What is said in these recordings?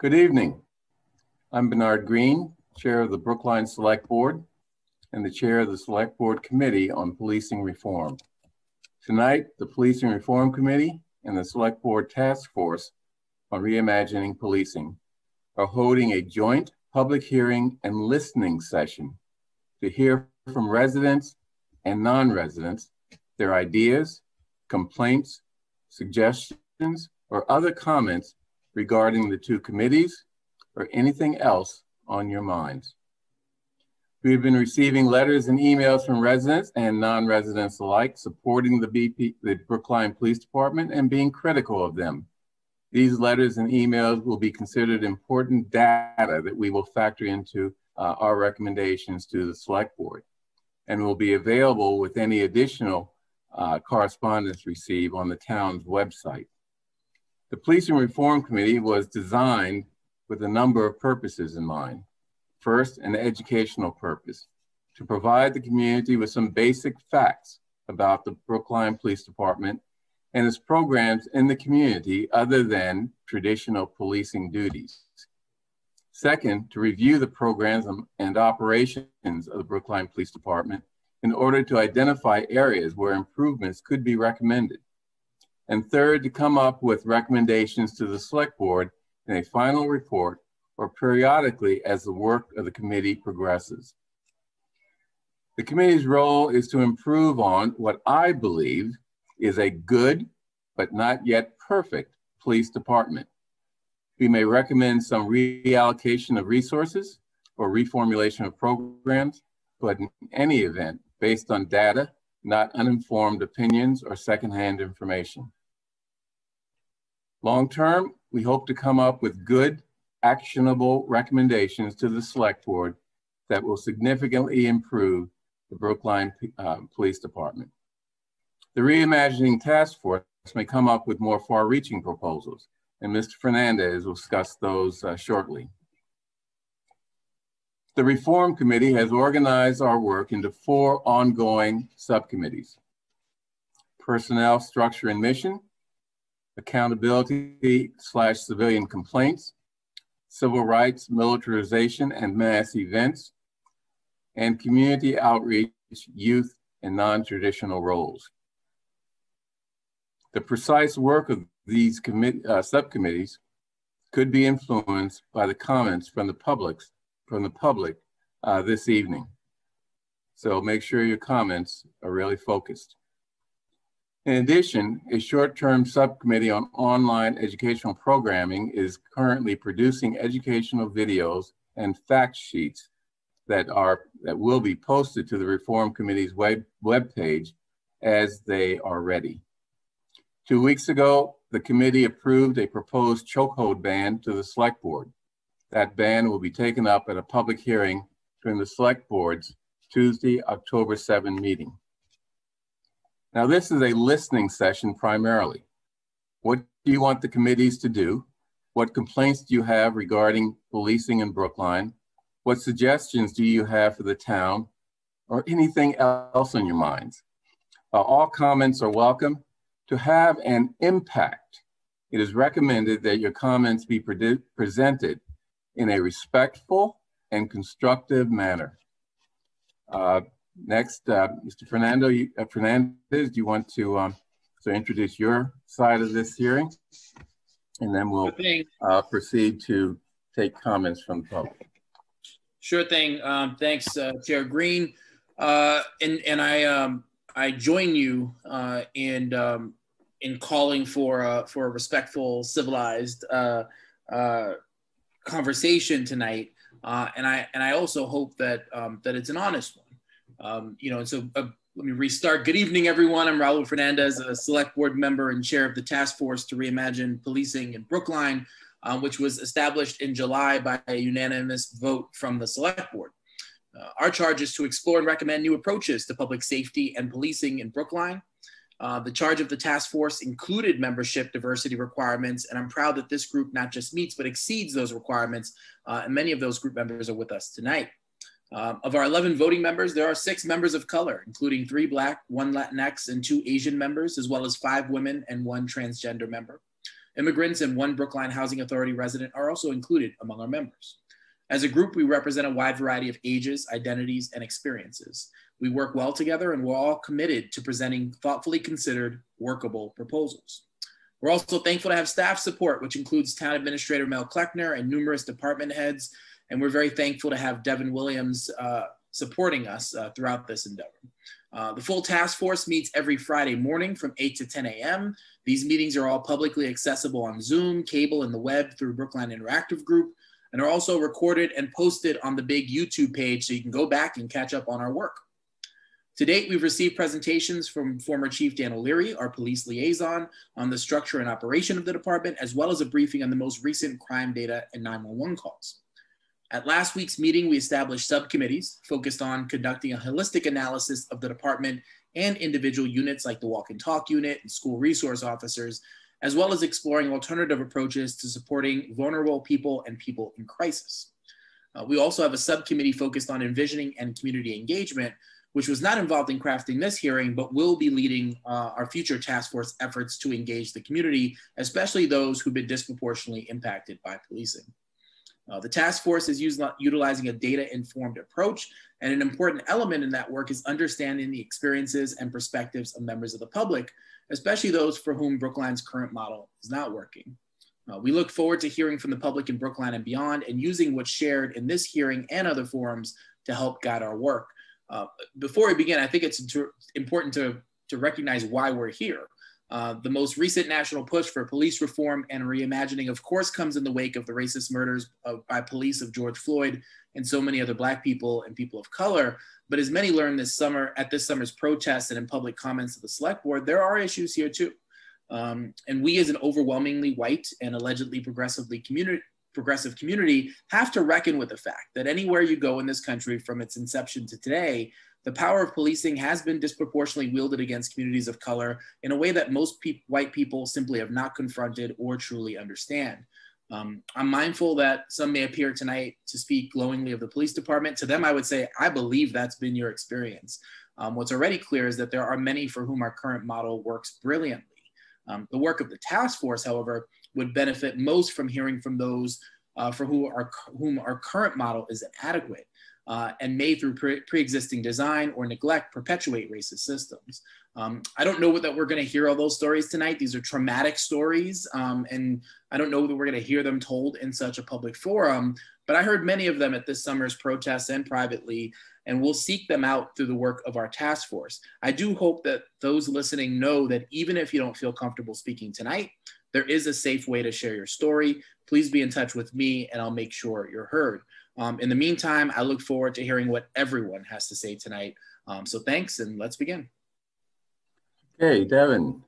Good evening. I'm Bernard Greene, Chair of the Brookline Select Board and the Chair of the Select Board Committee on Policing Reform. Tonight, the Policing Reform Committee and the Select Board Task Force on Reimagining Policing are holding a joint public hearing and listening session to hear from residents and non-residents their ideas, complaints, suggestions, or other comments regarding the two committees or anything else on your minds. We've been receiving letters and emails from residents and non-residents alike supporting the, BP, the Brookline Police Department and being critical of them. These letters and emails will be considered important data that we will factor into uh, our recommendations to the select board and will be available with any additional uh, correspondence received on the town's website. The Policing Reform Committee was designed with a number of purposes in mind. First, an educational purpose, to provide the community with some basic facts about the Brookline Police Department and its programs in the community other than traditional policing duties. Second, to review the programs and operations of the Brookline Police Department in order to identify areas where improvements could be recommended. And third, to come up with recommendations to the select board in a final report or periodically as the work of the committee progresses. The committee's role is to improve on what I believe is a good, but not yet perfect police department. We may recommend some reallocation of resources or reformulation of programs, but in any event, based on data, not uninformed opinions or secondhand information. Long term, we hope to come up with good, actionable recommendations to the select board that will significantly improve the Brookline uh, Police Department. The Reimagining Task Force may come up with more far-reaching proposals, and Mr. Fernandez will discuss those uh, shortly. The Reform Committee has organized our work into four ongoing subcommittees. Personnel, Structure, and Mission, accountability slash civilian complaints, civil rights, militarization and mass events, and community outreach, youth, and non-traditional roles. The precise work of these uh, subcommittees could be influenced by the comments from the public, from the public uh, this evening. So make sure your comments are really focused. In addition, a short-term subcommittee on online educational programming is currently producing educational videos and fact sheets that are that will be posted to the Reform Committee's web, web page as they are ready. Two weeks ago, the committee approved a proposed chokehold ban to the select board. That ban will be taken up at a public hearing during the select board's Tuesday, October 7 meeting. Now, this is a listening session primarily. What do you want the committees to do? What complaints do you have regarding policing in Brookline? What suggestions do you have for the town or anything else on your minds? Uh, all comments are welcome. To have an impact, it is recommended that your comments be pre presented in a respectful and constructive manner. Uh, Next, uh, Mr. Fernando, you, uh, Fernandez, do you want to um, so introduce your side of this hearing? And then we'll uh, proceed to take comments from the public. Sure thing. Um, thanks, uh, Chair Greene. Uh, and and I um, I join you uh, in um, in calling for uh, for a respectful, civilized uh, uh, conversation tonight. Uh, and I and I also hope that um, that it's an honest one. Um, you know, and so uh, let me restart. Good evening, everyone. I'm Raul Fernandez, a select board member and chair of the task force to reimagine policing in Brookline, um, which was established in July by a unanimous vote from the select board. Uh, our charge is to explore and recommend new approaches to public safety and policing in Brookline. Uh, the charge of the task force included membership diversity requirements, and I'm proud that this group not just meets but exceeds those requirements, uh, and many of those group members are with us tonight. Um, of our 11 voting members, there are six members of color, including three Black, one Latinx, and two Asian members, as well as five women and one transgender member. Immigrants and one Brookline Housing Authority resident are also included among our members. As a group, we represent a wide variety of ages, identities, and experiences. We work well together and we're all committed to presenting thoughtfully considered, workable proposals. We're also thankful to have staff support, which includes Town Administrator Mel Kleckner and numerous department heads. And we're very thankful to have Devin Williams uh, supporting us uh, throughout this endeavor. Uh, the full task force meets every Friday morning from 8 to 10 a.m. These meetings are all publicly accessible on Zoom, cable, and the web through Brookline Interactive Group, and are also recorded and posted on the big YouTube page so you can go back and catch up on our work. To date, we've received presentations from former Chief Dan O'Leary, our police liaison, on the structure and operation of the department, as well as a briefing on the most recent crime data and 911 calls. At last week's meeting, we established subcommittees focused on conducting a holistic analysis of the department and individual units like the walk and talk unit and school resource officers, as well as exploring alternative approaches to supporting vulnerable people and people in crisis. Uh, we also have a subcommittee focused on envisioning and community engagement, which was not involved in crafting this hearing, but will be leading uh, our future task force efforts to engage the community, especially those who've been disproportionately impacted by policing. Uh, the task force is using, utilizing a data-informed approach, and an important element in that work is understanding the experiences and perspectives of members of the public, especially those for whom Brookline's current model is not working. Uh, we look forward to hearing from the public in Brookline and beyond and using what's shared in this hearing and other forums to help guide our work. Uh, before we begin, I think it's important to, to recognize why we're here. Uh, the most recent national push for police reform and reimagining, of course, comes in the wake of the racist murders of, by police of George Floyd and so many other Black people and people of color. But as many learned this summer at this summer's protests and in public comments of the select board, there are issues here too. Um, and we, as an overwhelmingly white and allegedly progressively community, progressive community have to reckon with the fact that anywhere you go in this country from its inception to today, the power of policing has been disproportionately wielded against communities of color in a way that most pe white people simply have not confronted or truly understand. Um, I'm mindful that some may appear tonight to speak glowingly of the police department. To them, I would say, I believe that's been your experience. Um, what's already clear is that there are many for whom our current model works brilliantly. Um, the work of the task force, however, would benefit most from hearing from those uh, for who are, whom our current model is inadequate uh, and may through pre- existing design or neglect perpetuate racist systems. Um, I don't know that we're going to hear all those stories tonight. These are traumatic stories, um, and I don't know that we're going to hear them told in such a public forum. But I heard many of them at this summer's protests and privately, and we'll seek them out through the work of our task force. I do hope that those listening know that even if you don't feel comfortable speaking tonight, there is a safe way to share your story. Please be in touch with me and I'll make sure you're heard. Um, in the meantime, I look forward to hearing what everyone has to say tonight. Um, so thanks and let's begin. Okay, Devin, do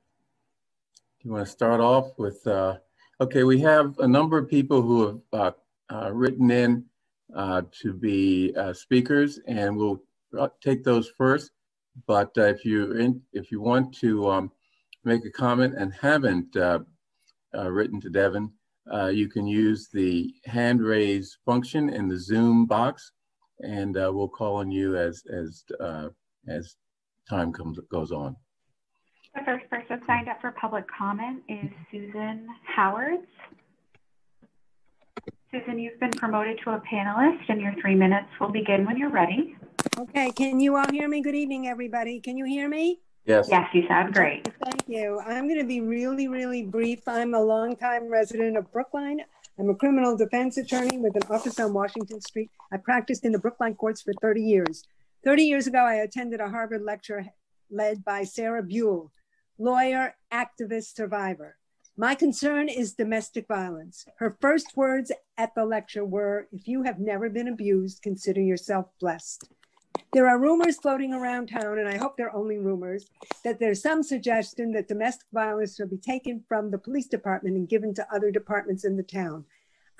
you want to start off with, uh, okay, we have a number of people who have uh, uh, written in uh, to be uh, speakers, and we'll uh, take those first. But if you in, if you want to um, make a comment and haven't written to Devin, Uh, you can use the hand raise function in the Zoom box, and uh, we'll call on you as as uh, as time comes goes on. The first person signed up for public comment is Susan Howard. Susan, you've been promoted to a panelist and your three minutes will begin when you're ready. Okay, can you all hear me? Good evening, everybody. Can you hear me? Yes. Yes, you sound great. Thank you. I'm going to be really, really brief. I'm a longtime resident of Brookline. I'm a criminal defense attorney with an office on Washington Street. I practiced in the Brookline courts for 30 years. 30 years ago, I attended a Harvard lecture led by Sarah Buel, lawyer, activist, survivor. My concern is domestic violence. Her first words at the lecture were If you have never been abused, consider yourself blessed. There are rumors floating around town, and I hope they're only rumors, that there's some suggestion that domestic violence will be taken from the police department and given to other departments in the town.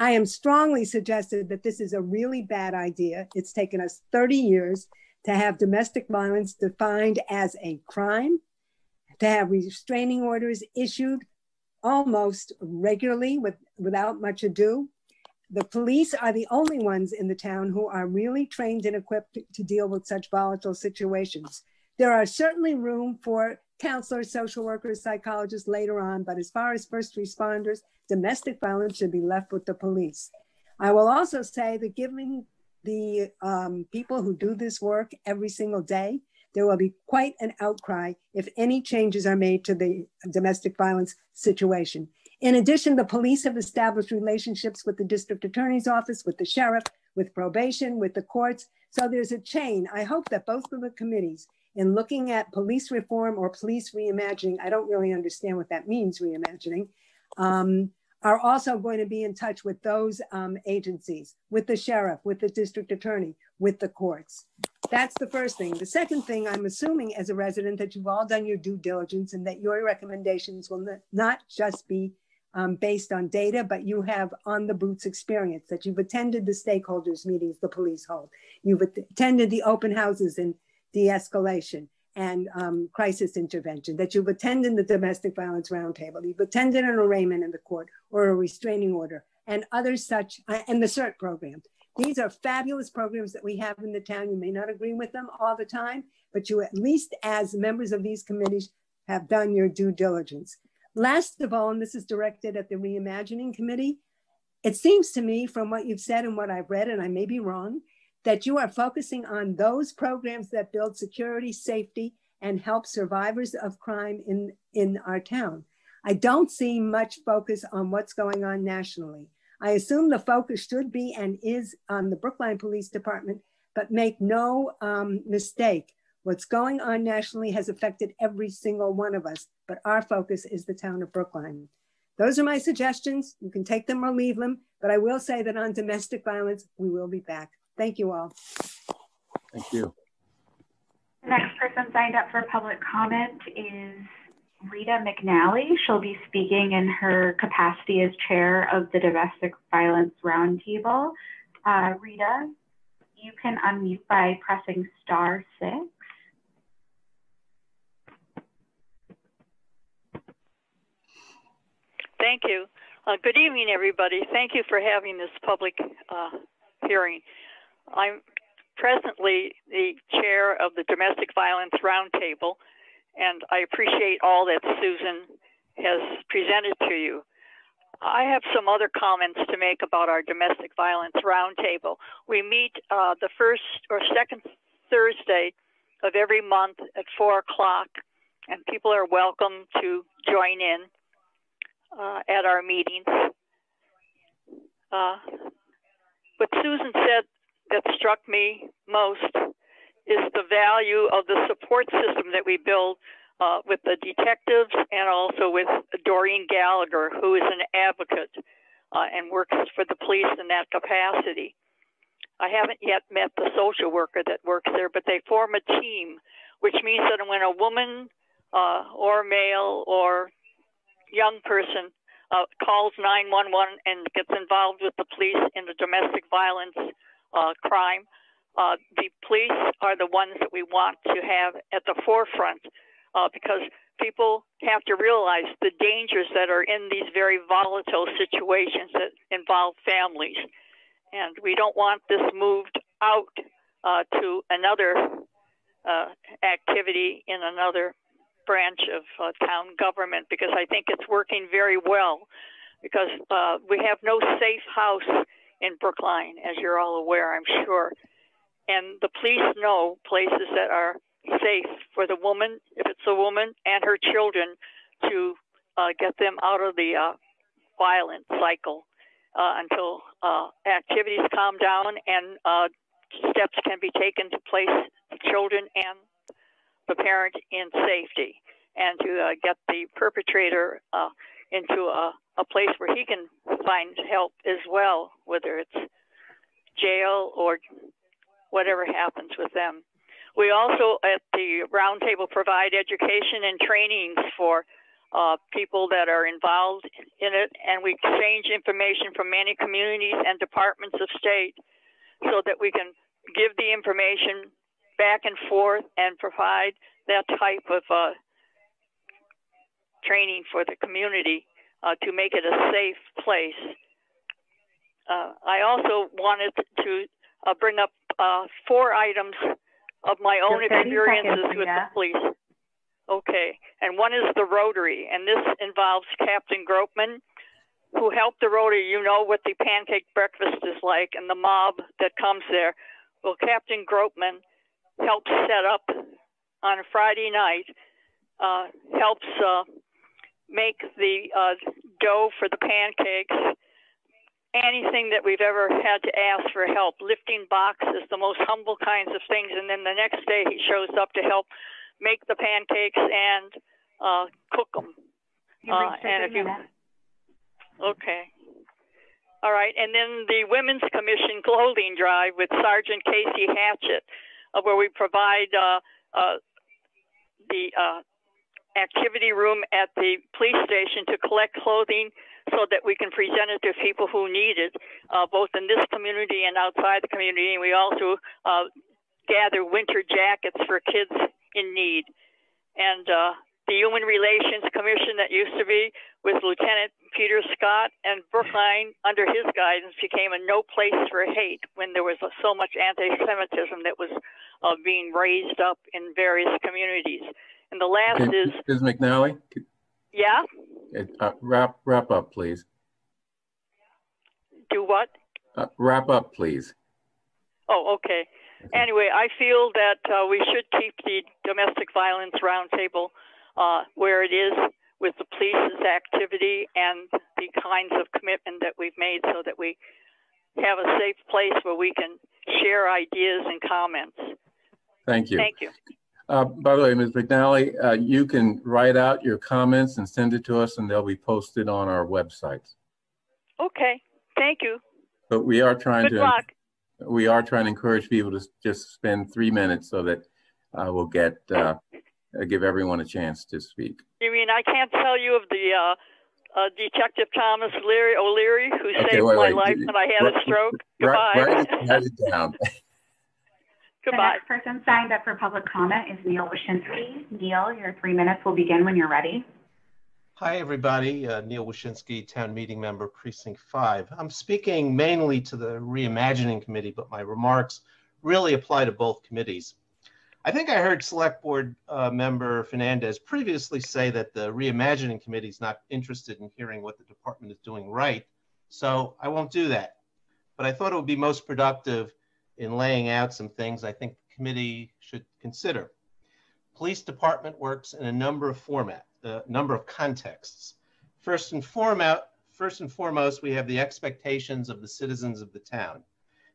I am strongly suggested that this is a really bad idea. It's taken us 30 years to have domestic violence defined as a crime, to have restraining orders issued almost regularly with, without much ado. The police are the only ones in the town who are really trained and equipped to deal with such volatile situations. There are certainly room for counselors, social workers, psychologists later on. But as far as first responders, domestic violence should be left with the police. I will also say that given the um, people who do this work every single day, there will be quite an outcry if any changes are made to the domestic violence situation. In addition, the police have established relationships with the district attorney's office, with the sheriff, with probation, with the courts. So there's a chain. I hope that both of the committees, in looking at police reform or police reimagining, I don't really understand what that means, reimagining, um, are also going to be in touch with those um, agencies, with the sheriff, with the district attorney, with the courts. That's the first thing. The second thing, I'm assuming as a resident that you've all done your due diligence and that your recommendations will not just be um, based on data, but you have on the boots experience, that you've attended the stakeholders meetings the police hold. You've attended the open houses and de-escalation and um, crisis intervention, that you've attended the domestic violence roundtable, you've attended an arraignment in the court or a restraining order and other such, uh, and the CERT program. These are fabulous programs that we have in the town. You may not agree with them all the time, but you at least as members of these committees have done your due diligence. Last of all, and this is directed at the Reimagining Committee, it seems to me from what you've said and what I've read, and I may be wrong, that you are focusing on those programs that build security, safety, and help survivors of crime in, in our town. I don't see much focus on what's going on nationally. I assume the focus should be and is on the Brookline Police Department, but make no um, mistake. What's going on nationally has affected every single one of us, but our focus is the town of Brookline. Those are my suggestions. You can take them or leave them, but I will say that on domestic violence, we will be back. Thank you all. Thank you. The next person signed up for public comment is Rita McNally. She'll be speaking in her capacity as chair of the Domestic Violence Roundtable. Uh, Rita, you can unmute by pressing star six. Thank you. Uh, good evening, everybody. Thank you for having this public uh, hearing. I'm presently the chair of the Domestic Violence Roundtable, and I appreciate all that Susan has presented to you. I have some other comments to make about our Domestic Violence Roundtable. We meet uh, the first or second Thursday of every month at 4 o'clock, and people are welcome to join in uh, at our meetings. Uh, what Susan said that struck me most is the value of the support system that we build uh, with the detectives and also with Doreen Gallagher, who is an advocate uh, and works for the police in that capacity. I haven't yet met the social worker that works there, but they form a team, which means that when a woman uh, or male or young person uh, calls 911 and gets involved with the police in a domestic violence uh, crime. Uh, the police are the ones that we want to have at the forefront uh, because people have to realize the dangers that are in these very volatile situations that involve families. And we don't want this moved out uh, to another uh, activity in another branch of uh, town government because I think it's working very well because uh, we have no safe house in Brookline, as you're all aware, I'm sure. And the police know places that are safe for the woman, if it's a woman, and her children to uh, get them out of the uh, violent cycle uh, until uh, activities calm down and uh, steps can be taken to place the children and the parent in safety and to uh, get the perpetrator into a a place where he can find help as well, whether it's jail or whatever happens with them. We also at the roundtable provide education and trainings for uh, people that are involved in it, and we exchange information from many communities and departments of state so that we can give the information back and forth and provide that type of uh, training for the community uh, to make it a safe place. Uh, I also wanted to uh, bring up uh, four items of my own experiences seconds, with the police. Okay, and one is the Rotary, and this involves Captain Gropman, who helped the Rotary. You know what the pancake breakfast is like, and the mob that comes there. Well, Captain Gropman helps set up on a Friday night, uh, helps uh, make the uh, dough for the pancakes, anything that we've ever had to ask for help, lifting boxes, the most humble kinds of things. And then the next day he shows up to help make the pancakes and uh, cook them. Uh, and if you, okay. All right, and then the Women's Commission clothing drive with Sergeant Casey Hatchett, uh, where we provide uh, uh, the uh, activity room at the police station to collect clothing so that we can present it to people who need it, uh, both in this community and outside the community. And we also uh, gather winter jackets for kids in need. And uh, the Human Relations Commission that used to be with Lieutenant Peter Scott and Brookline, under his guidance, became a no place for hate when there was so much anti Semitism that was uh, being raised up in various communities. And the last Okay, is, Ms. McNally, could- yeah, uh, wrap, wrap up, please. do what? Uh, Wrap up, please. Oh, okay. Anyway, I feel that uh, we should keep the domestic violence roundtable uh, where it is with the police's activity and the kinds of commitment that we've made so that we have a safe place where we can share ideas and comments. Thank you. Thank you. Uh, By the way, Ms. McNally, uh, you can write out your comments and send it to us, and they'll be posted on our website. Okay. Thank you. But we are trying Good to, luck. we are trying to encourage people to just spend three minutes so that uh, we'll get, uh, uh, give everyone a chance to speak. You mean I can't tell you of the uh, uh, Detective Thomas Leary O'Leary who Okay, saved wait, my wait. life when I had a stroke? Write- Goodbye. Write it write it down. The next person signed up for public comment is Neil Wishinsky. Neil, your three minutes will begin when you're ready. Hi, everybody. Uh, Neil Wishinsky, Town Meeting Member, Precinct 5. I'm speaking mainly to the Reimagining Committee, but my remarks really apply to both committees. I think I heard Select Board uh, Member Fernandez previously say that the Reimagining Committee is not interested in hearing what the department is doing right, so I won't do that. But I thought it would be most productive in laying out some things I think the committee should consider. Police Department works in a number of formats a number of contexts. First and first and foremost, we have the expectations of the citizens of the town.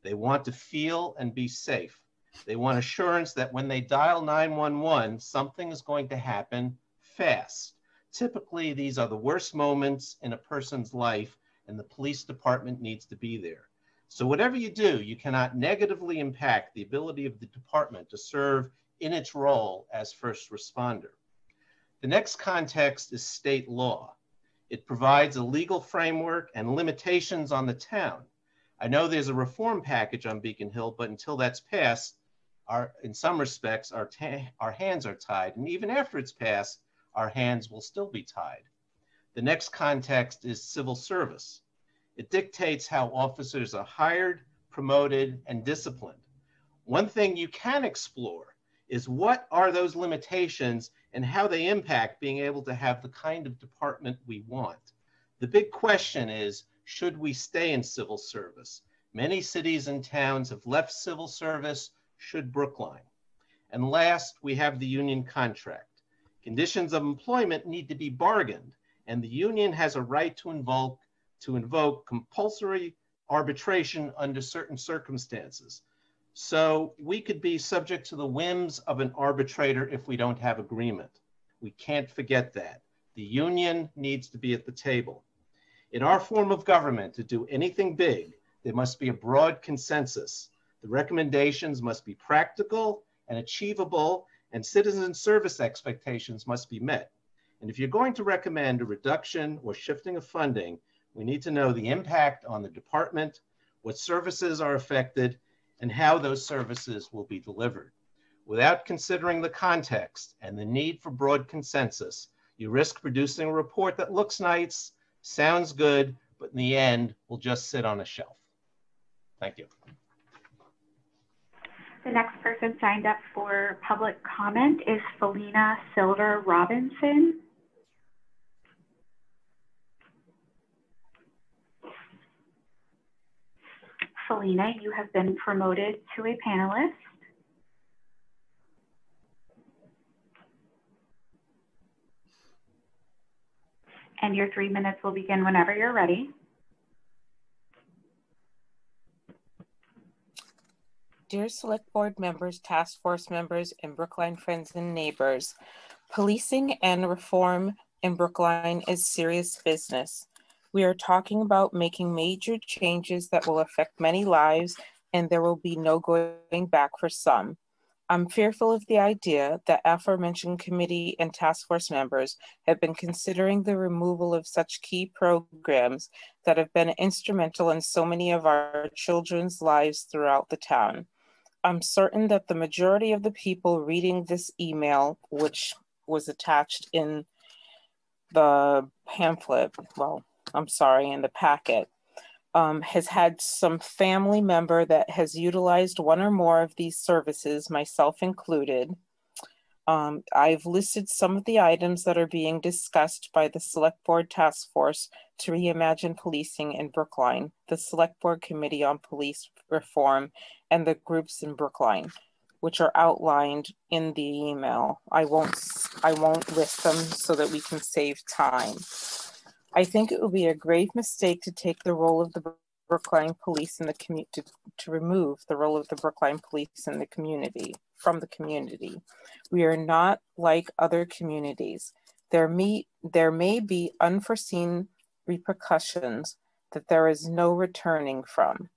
They want to feel and be safe. They want assurance that when they dial 911, something is going to happen fast. Typically, these are the worst moments in a person's life, and the police department needs to be there. So, whatever you do, you cannot negatively impact the ability of the department to serve in its role as first responder. The next context is state law. It provides a legal framework and limitations on the town. I know there's a reform package on Beacon Hill, but until that's passed, our, in some respects, our, our hands are tied. And even after it's passed, our hands will still be tied. The next context is civil service. It dictates how officers are hired, promoted, and disciplined. One thing you can explore is what are those limitations and how they impact being able to have the kind of department we want. The big question is should we stay in civil service? Many cities and towns have left civil service, should Brookline? And last, we have the union contract. Conditions of employment need to be bargained, and the union has a right to invoke, to invoke compulsory arbitration under certain circumstances. So we could be subject to the whims of an arbitrator if we don't have agreement. We can't forget that. The union needs to be at the table. In our form of government, to do anything big, there must be a broad consensus. The recommendations must be practical and achievable, and citizen service expectations must be met. And if you're going to recommend a reduction or shifting of funding, we need to know the impact on the department, what services are affected, and how those services will be delivered. Without considering the context and the need for broad consensus, you risk producing a report that looks nice, sounds good, but in the end will just sit on a shelf. Thank you. The next person signed up for public comment is Felina Silver Robinson. Felina, you have been promoted to a panelist. And your three minutes will begin whenever you're ready. Dear Select Board members, task force members, and Brookline friends and neighbors, policing and reform in Brookline is serious business. We are talking about making major changes that will affect many lives, and there will be no going back for some. I'm fearful of the idea that aforementioned committee and task force members have been considering the removal of such key programs that have been instrumental in so many of our children's lives throughout the town. I'm certain that the majority of the people reading this email, which was attached in the pamphlet, well, I'm sorry, in the packet, um, has had some family member that has utilized one or more of these services, myself included. Um, I've listed some of the items that are being discussed by the Select Board Task Force to Reimagine Policing in Brookline, the Select Board Committee on Police Reform, and the groups in Brookline, which are outlined in the email. I won't, I won't list them so that we can save time. I think it would be a grave mistake to take the role of the Brookline Police in the community to, to remove the role of the Brookline Police in the community from the community. We are not like other communities. There may, there may be unforeseen repercussions that there is no returning from.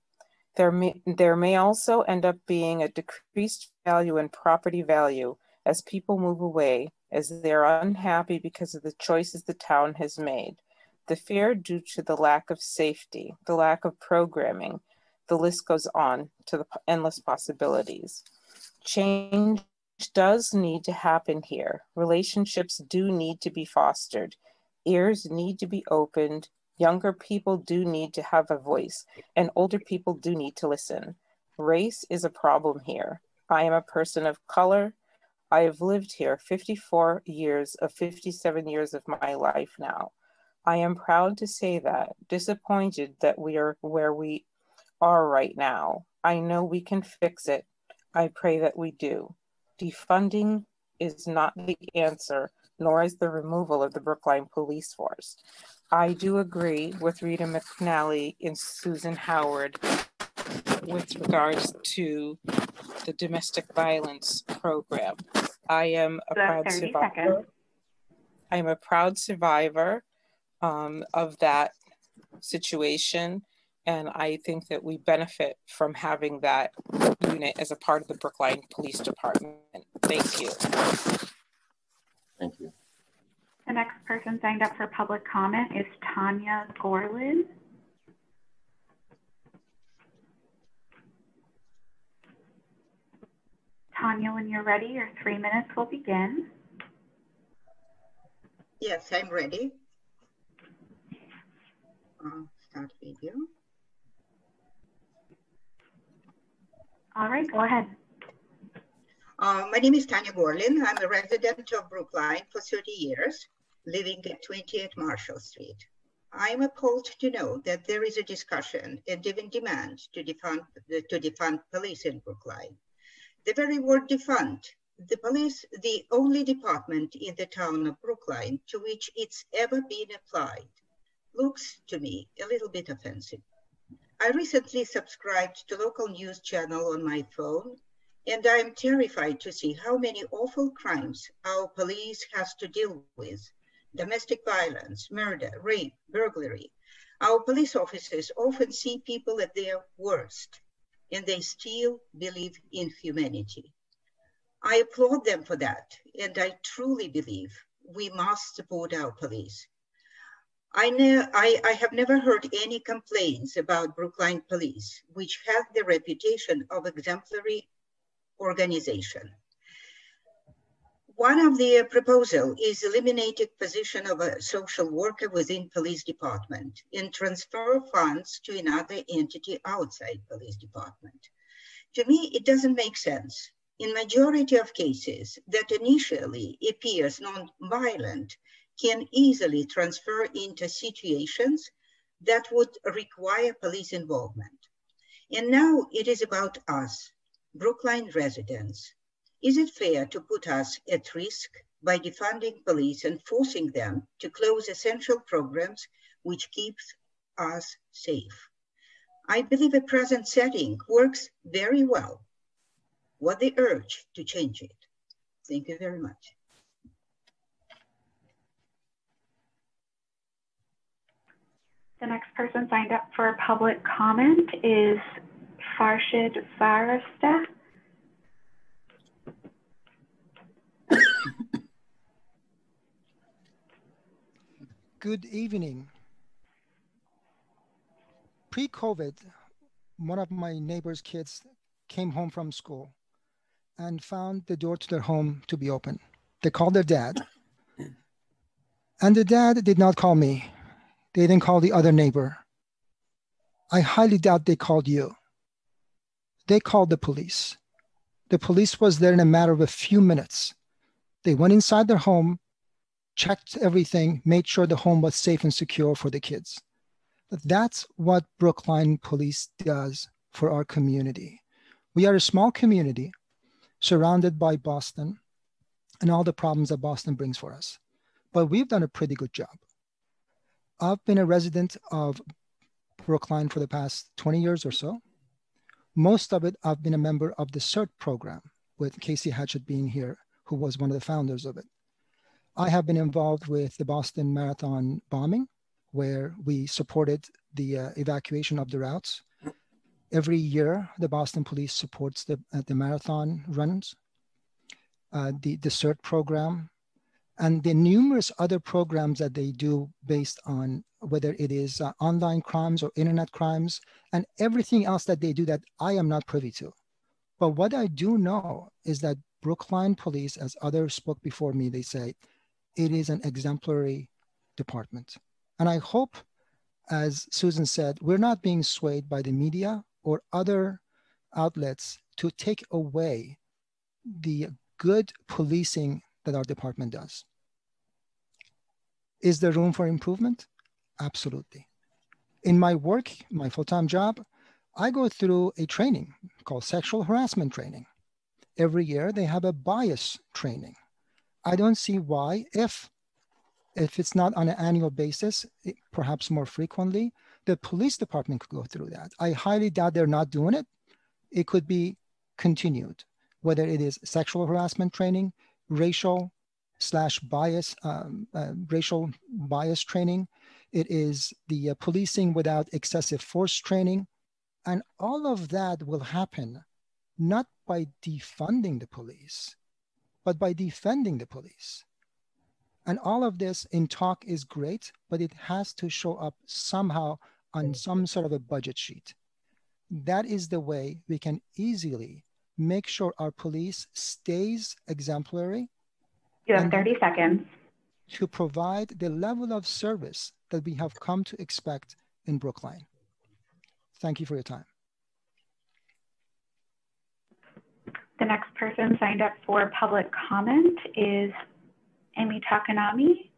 There may, there may also end up being a decreased value in property value as people move away, as they're unhappy because of the choices the town has made. The fear due to the lack of safety, the lack of programming, the list goes on to the endless possibilities. Change does need to happen here. Relationships do need to be fostered. Ears need to be opened Younger people do need to have a voice, and older people do need to listen. Race is a problem here. I am a person of color. I have lived here 54 years of 57 years of my life now. I am proud to say that, disappointed that we are where we are right now. I know we can fix it. I pray that we do. Defunding is not the answer, nor is the removal of the Brookline Police Force. I do agree with Rita McNally and Susan Howard with regards to the domestic violence program. I am a proud survivor. Seconds. I am a proud survivor um, of that situation. And I think that we benefit from having that unit as a part of the Brookline Police Department. Thank you. Thank you. The next person signed up for public comment is Tanya Gorlin. Tanya, when you're ready, your three minutes will begin. Yes, I'm ready. I'll start video. All right, go ahead. Uh, my name is Tanya Gorlin. I'm a resident of Brookline for 30 years living at 28 Marshall Street. I am appalled to know that there is a discussion and even demand to defund, to defund police in Brookline. The very word defund, the police, the only department in the town of Brookline to which it's ever been applied, looks to me a little bit offensive. I recently subscribed to local news channel on my phone, and I am terrified to see how many awful crimes our police has to deal with domestic violence, murder, rape, burglary. Our police officers often see people at their worst and they still believe in humanity. I applaud them for that, and I truly believe we must support our police. I, I, I, have never heard any complaints about Brookline Police, which have the reputation of exemplary organization. One of the proposal is eliminating position of a social worker within police department and transfer funds to another entity outside police department. To me, it doesn't make sense. In majority of cases that initially appears non-violent can easily transfer into situations that would require police involvement. And now it is about us, Brookline residents. Is it fair to put us at risk by defunding police and forcing them to close essential programs which keeps us safe? I believe a present setting works very well. What the urge to change it? Thank you very much. The next person signed up for public comment is Farshid Farasta. Good evening. Pre-COVID, one of my neighbor's kids came home from school and found the door to their home to be open. They called their dad. And the dad did not call me. They didn't call the other neighbor. I highly doubt they called you. They called the police. The police was there in a matter of a few minutes. They went inside their home, checked everything, made sure the home was safe and secure for the kids. That's what Brookline Police does for our community. We are a small community surrounded by Boston and all the problems that Boston brings for us. But we've done a pretty good job. I've been a resident of Brookline for the past 20 years or so. Most of it, I've been a member of the CERT program with Casey Hatchett being here, who was one of the founders of it. I have been involved with the Boston Marathon bombing, where we supported the uh, evacuation of the routes. Every year, the Boston Police supports the, uh, the marathon runs, uh, the, the CERT program, and the numerous other programs that they do based on whether it is uh, online crimes or internet crimes and everything else that they do that I am not privy to. But what I do know is that Brookline Police, as others spoke before me, they say it is an exemplary department. And I hope, as Susan said, we're not being swayed by the media or other outlets to take away the good policing that our department does. Is there room for improvement? Absolutely. In my work, my full-time job, I go through a training called sexual harassment training. Every year they have a bias training. I don't see why, if if it's not on an annual basis, it, perhaps more frequently, the police department could go through that. I highly doubt they're not doing it. It could be continued, whether it is sexual harassment training, racial slash bias, um, uh, racial bias training. It is the uh, policing without excessive force training. And all of that will happen not by defunding the police, but by defending the police. And all of this in talk is great, but it has to show up somehow on some sort of a budget sheet. That is the way we can easily make sure our police stays exemplary you have 30 seconds. To provide the level of service that we have come to expect in Brookline. Thank you for your time. Next person signed up for public comment is Amy Takanami.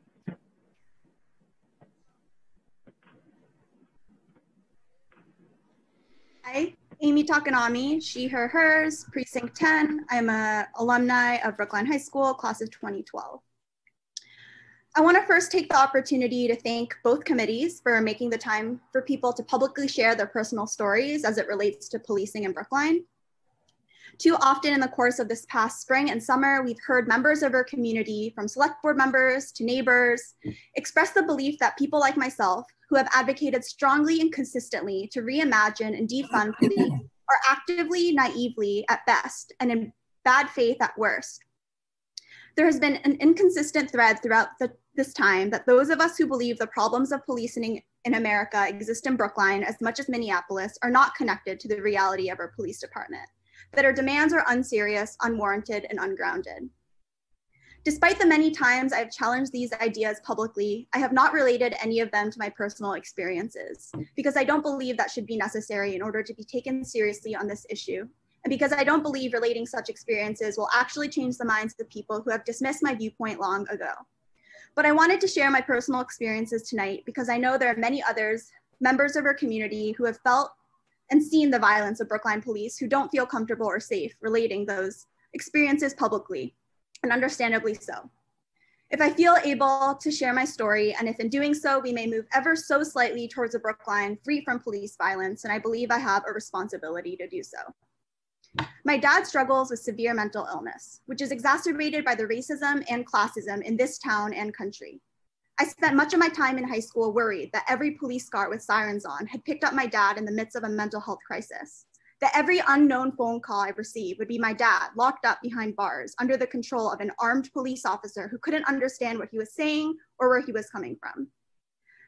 Hi, Amy Takanami, she, her, hers, precinct 10. I'm a alumni of Brookline High School, class of 2012. I want to first take the opportunity to thank both committees for making the time for people to publicly share their personal stories as it relates to policing in Brookline. Too often in the course of this past spring and summer, we've heard members of our community, from select board members to neighbors, express the belief that people like myself, who have advocated strongly and consistently to reimagine and defund police, are actively naively at best and in bad faith at worst. There has been an inconsistent thread throughout the, this time that those of us who believe the problems of policing in America exist in Brookline as much as Minneapolis are not connected to the reality of our police department that our demands are unserious, unwarranted, and ungrounded. Despite the many times I've challenged these ideas publicly, I have not related any of them to my personal experiences because I don't believe that should be necessary in order to be taken seriously on this issue. And because I don't believe relating such experiences will actually change the minds of the people who have dismissed my viewpoint long ago. But I wanted to share my personal experiences tonight because I know there are many others, members of our community, who have felt and seen the violence of Brookline police who don't feel comfortable or safe relating those experiences publicly and understandably so. If I feel able to share my story, and if in doing so, we may move ever so slightly towards a Brookline free from police violence, and I believe I have a responsibility to do so. My dad struggles with severe mental illness, which is exacerbated by the racism and classism in this town and country. I spent much of my time in high school worried that every police car with sirens on had picked up my dad in the midst of a mental health crisis that every unknown phone call I received would be my dad locked up behind bars under the control of an armed police officer who couldn't understand what he was saying or where he was coming from.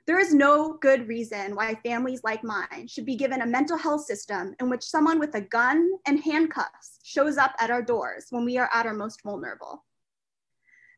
There is no good reason why families like mine should be given a mental health system in which someone with a gun and handcuffs shows up at our doors when we are at our most vulnerable.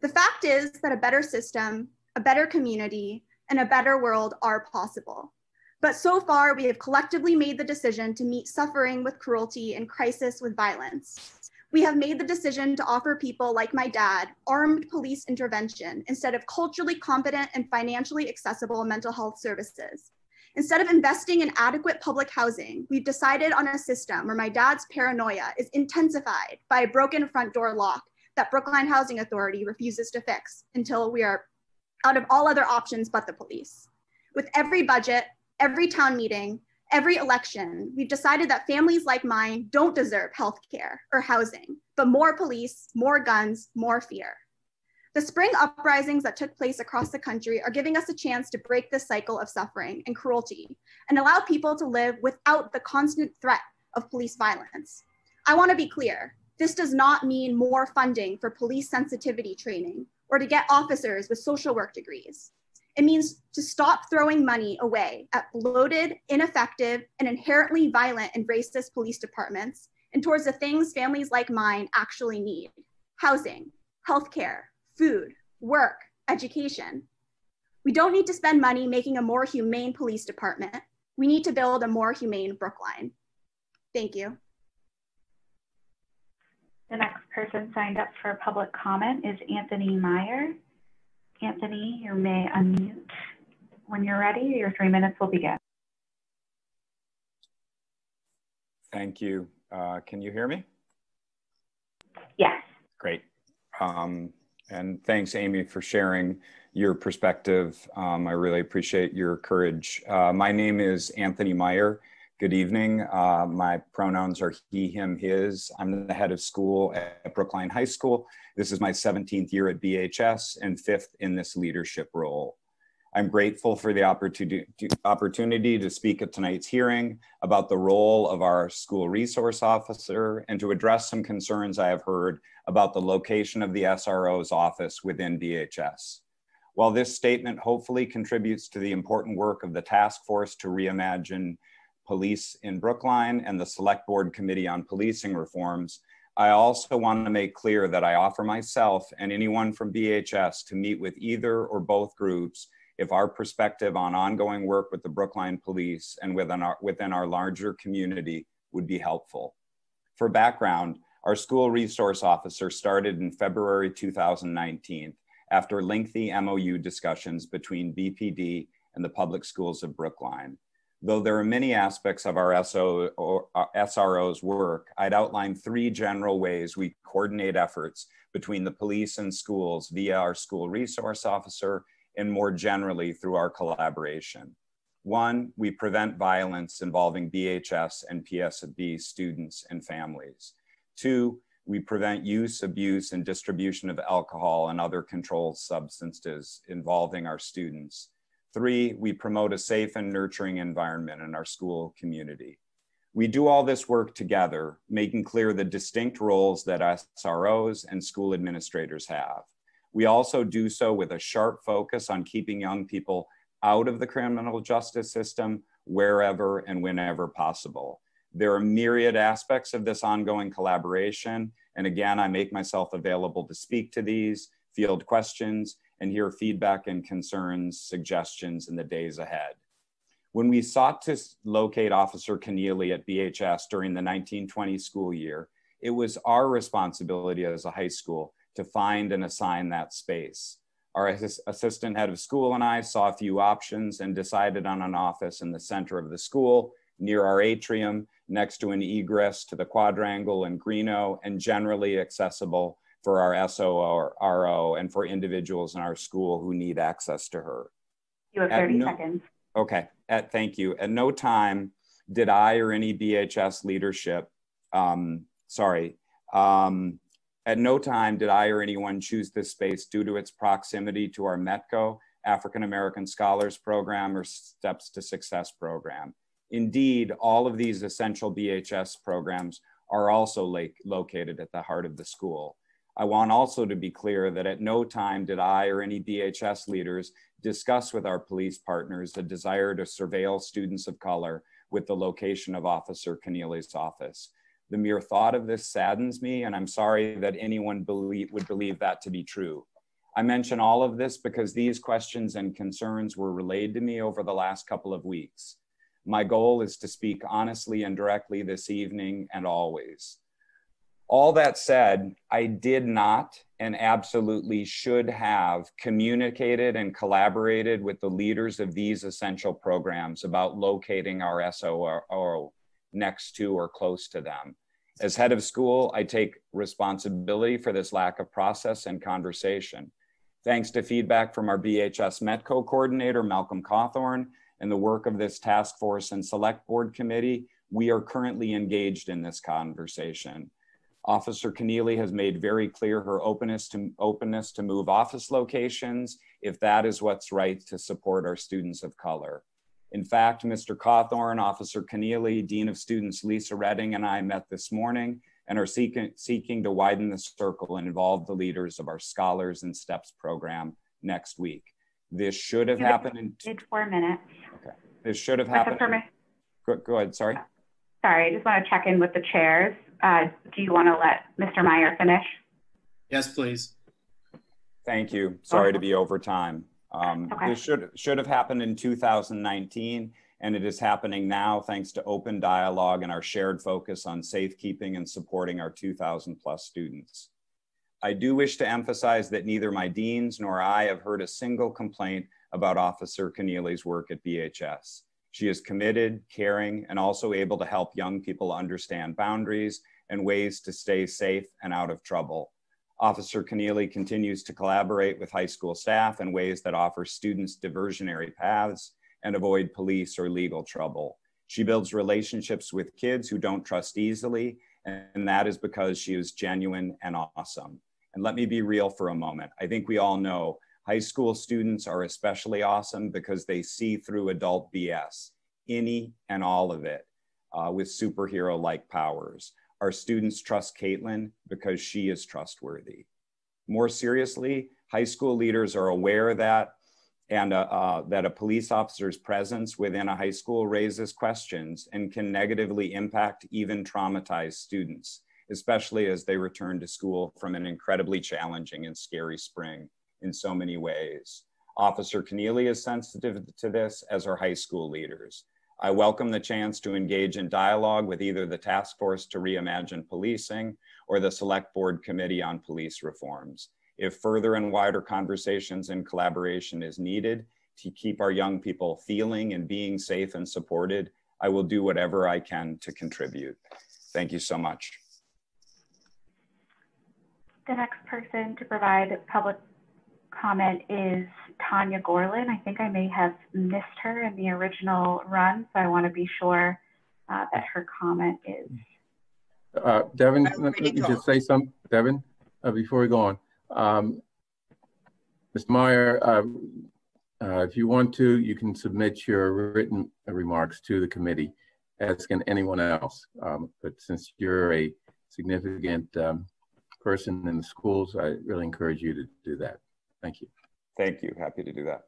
The fact is that a better system, a better community, and a better world are possible. But so far, we have collectively made the decision to meet suffering with cruelty and crisis with violence. We have made the decision to offer people like my dad armed police intervention instead of culturally competent and financially accessible mental health services. Instead of investing in adequate public housing, we've decided on a system where my dad's paranoia is intensified by a broken front door lock that Brookline Housing Authority refuses to fix until we are out of all other options but the police. With every budget, every town meeting, every election, we've decided that families like mine don't deserve health care or housing, but more police, more guns, more fear. The spring uprisings that took place across the country are giving us a chance to break this cycle of suffering and cruelty and allow people to live without the constant threat of police violence. I want to be clear this does not mean more funding for police sensitivity training or to get officers with social work degrees. It means to stop throwing money away at bloated, ineffective, and inherently violent and racist police departments and towards the things families like mine actually need housing, healthcare, food, work, education. We don't need to spend money making a more humane police department. We need to build a more humane Brookline. Thank you. The next person signed up for public comment is Anthony Meyer. Anthony, you may unmute when you're ready. Your three minutes will begin. Thank you. Uh, can you hear me? Yes. Great. Um, and thanks, Amy, for sharing your perspective. Um, I really appreciate your courage. Uh, my name is Anthony Meyer. Good evening. Uh, my pronouns are he, him, his. I'm the head of school at Brookline High School. This is my 17th year at BHS and fifth in this leadership role. I'm grateful for the opportunity, opportunity to speak at tonight's hearing about the role of our school resource officer and to address some concerns I have heard about the location of the SRO's office within BHS. While this statement hopefully contributes to the important work of the task force to reimagine Police in Brookline and the Select Board Committee on Policing Reforms, I also want to make clear that I offer myself and anyone from BHS to meet with either or both groups if our perspective on ongoing work with the Brookline Police and within our, within our larger community would be helpful. For background, our school resource officer started in February 2019 after lengthy MOU discussions between BPD and the public schools of Brookline. Though there are many aspects of our SO or uh, SRO's work, I'd outline three general ways we coordinate efforts between the police and schools via our school resource officer and more generally through our collaboration. One, we prevent violence involving BHS and PSB students and families. Two, we prevent use, abuse, and distribution of alcohol and other controlled substances involving our students. Three, we promote a safe and nurturing environment in our school community. We do all this work together, making clear the distinct roles that SROs and school administrators have. We also do so with a sharp focus on keeping young people out of the criminal justice system wherever and whenever possible. There are myriad aspects of this ongoing collaboration. And again, I make myself available to speak to these field questions, and hear feedback and concerns, suggestions in the days ahead. When we sought to locate Officer Keneally at BHS during the 1920 school year, it was our responsibility as a high school to find and assign that space. Our assistant head of school and I saw a few options and decided on an office in the center of the school, near our atrium, next to an egress to the quadrangle and Greeno, and generally accessible for our SO or RO and for individuals in our school who need access to her. You have 30 no, seconds. Okay, At, thank you. At no time did I or any BHS leadership, um, sorry, um, at no time did I or anyone choose this space due to its proximity to our METCO, African American Scholars Program, or Steps to Success program. Indeed, all of these essential BHS programs are also like, located at the heart of the school. I want also to be clear that at no time did I or any BHS leaders discuss with our police partners a desire to surveil students of color with the location of Officer Keneally's office. The mere thought of this saddens me, and I'm sorry that anyone believe, would believe that to be true. I mention all of this because these questions and concerns were relayed to me over the last couple of weeks. My goal is to speak honestly and directly this evening and always. All that said, I did not and absolutely should have communicated and collaborated with the leaders of these essential programs about locating our SORO next to or close to them. As head of school, I take responsibility for this lack of process and conversation. Thanks to feedback from our BHS METCO coordinator, Malcolm Cawthorn, and the work of this task force and select board committee, we are currently engaged in this conversation. Officer Keneally has made very clear her openness to, openness to move office locations if that is what's right to support our students of color. In fact, Mr. Cawthorn, Officer Keneally, Dean of Students Lisa Redding, and I met this morning and are seeking, seeking to widen the circle and involve the leaders of our Scholars and Steps program next week. This should have happened in two, four minutes. Okay. This should have happened. Go, go, ahead. Sorry. Sorry, I just want to check in with the chairs. Uh, do you want to let Mr. Meyer finish? Yes, please. Thank you. Sorry to be over time. Um, okay. This should, should have happened in 2019, and it is happening now thanks to open dialogue and our shared focus on safekeeping and supporting our 2,000 plus students. I do wish to emphasize that neither my deans nor I have heard a single complaint about Officer Keneally's work at BHS. She is committed, caring, and also able to help young people understand boundaries and ways to stay safe and out of trouble. Officer Keneally continues to collaborate with high school staff in ways that offer students diversionary paths and avoid police or legal trouble. She builds relationships with kids who don't trust easily, and that is because she is genuine and awesome. And let me be real for a moment. I think we all know high school students are especially awesome because they see through adult BS, any and all of it, uh, with superhero like powers. Our students trust Caitlin because she is trustworthy. More seriously, high school leaders are aware that and uh, uh, that a police officer's presence within a high school raises questions and can negatively impact even traumatized students, especially as they return to school from an incredibly challenging and scary spring in so many ways. Officer Keneally is sensitive to this as are high school leaders. I welcome the chance to engage in dialogue with either the Task Force to Reimagine Policing or the Select Board Committee on Police Reforms. If further and wider conversations and collaboration is needed to keep our young people feeling and being safe and supported, I will do whatever I can to contribute. Thank you so much. The next person to provide public comment is Tanya Gorlin. I think I may have missed her in the original run, so I want to be sure uh, that her comment is. Uh, Devin, let me just say something, Devin, uh, before we go on. Um, Mr. Meyer, uh, uh, if you want to, you can submit your written remarks to the committee, as can anyone else. Um, but since you're a significant um, person in the schools, I really encourage you to do that. Thank you. Thank you. Happy to do that.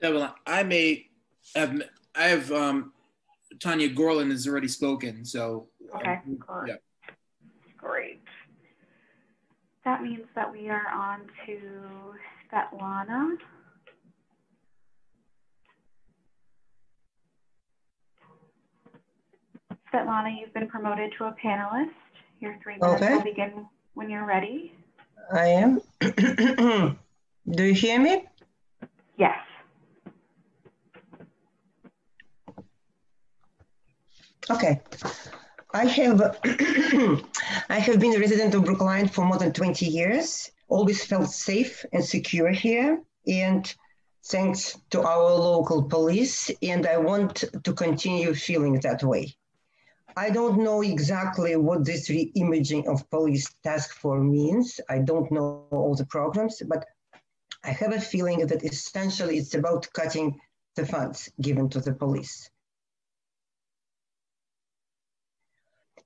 Devin, I may have, I have, um, Tanya Gorlin has already spoken, so. Okay, yeah. great. That means that we are on to Svetlana. Svetlana, you've been promoted to a panelist. Your three minutes Okay. will begin when you're ready. I am. Do you hear me? Yes. Okay. I have I have been a resident of Brookline for more than 20 years. Always felt safe and secure here. And thanks to our local police, and I want to continue feeling that way. I don't know exactly what this re-imaging of police task force means. I don't know all the programs, but I have a feeling that essentially it's about cutting the funds given to the police.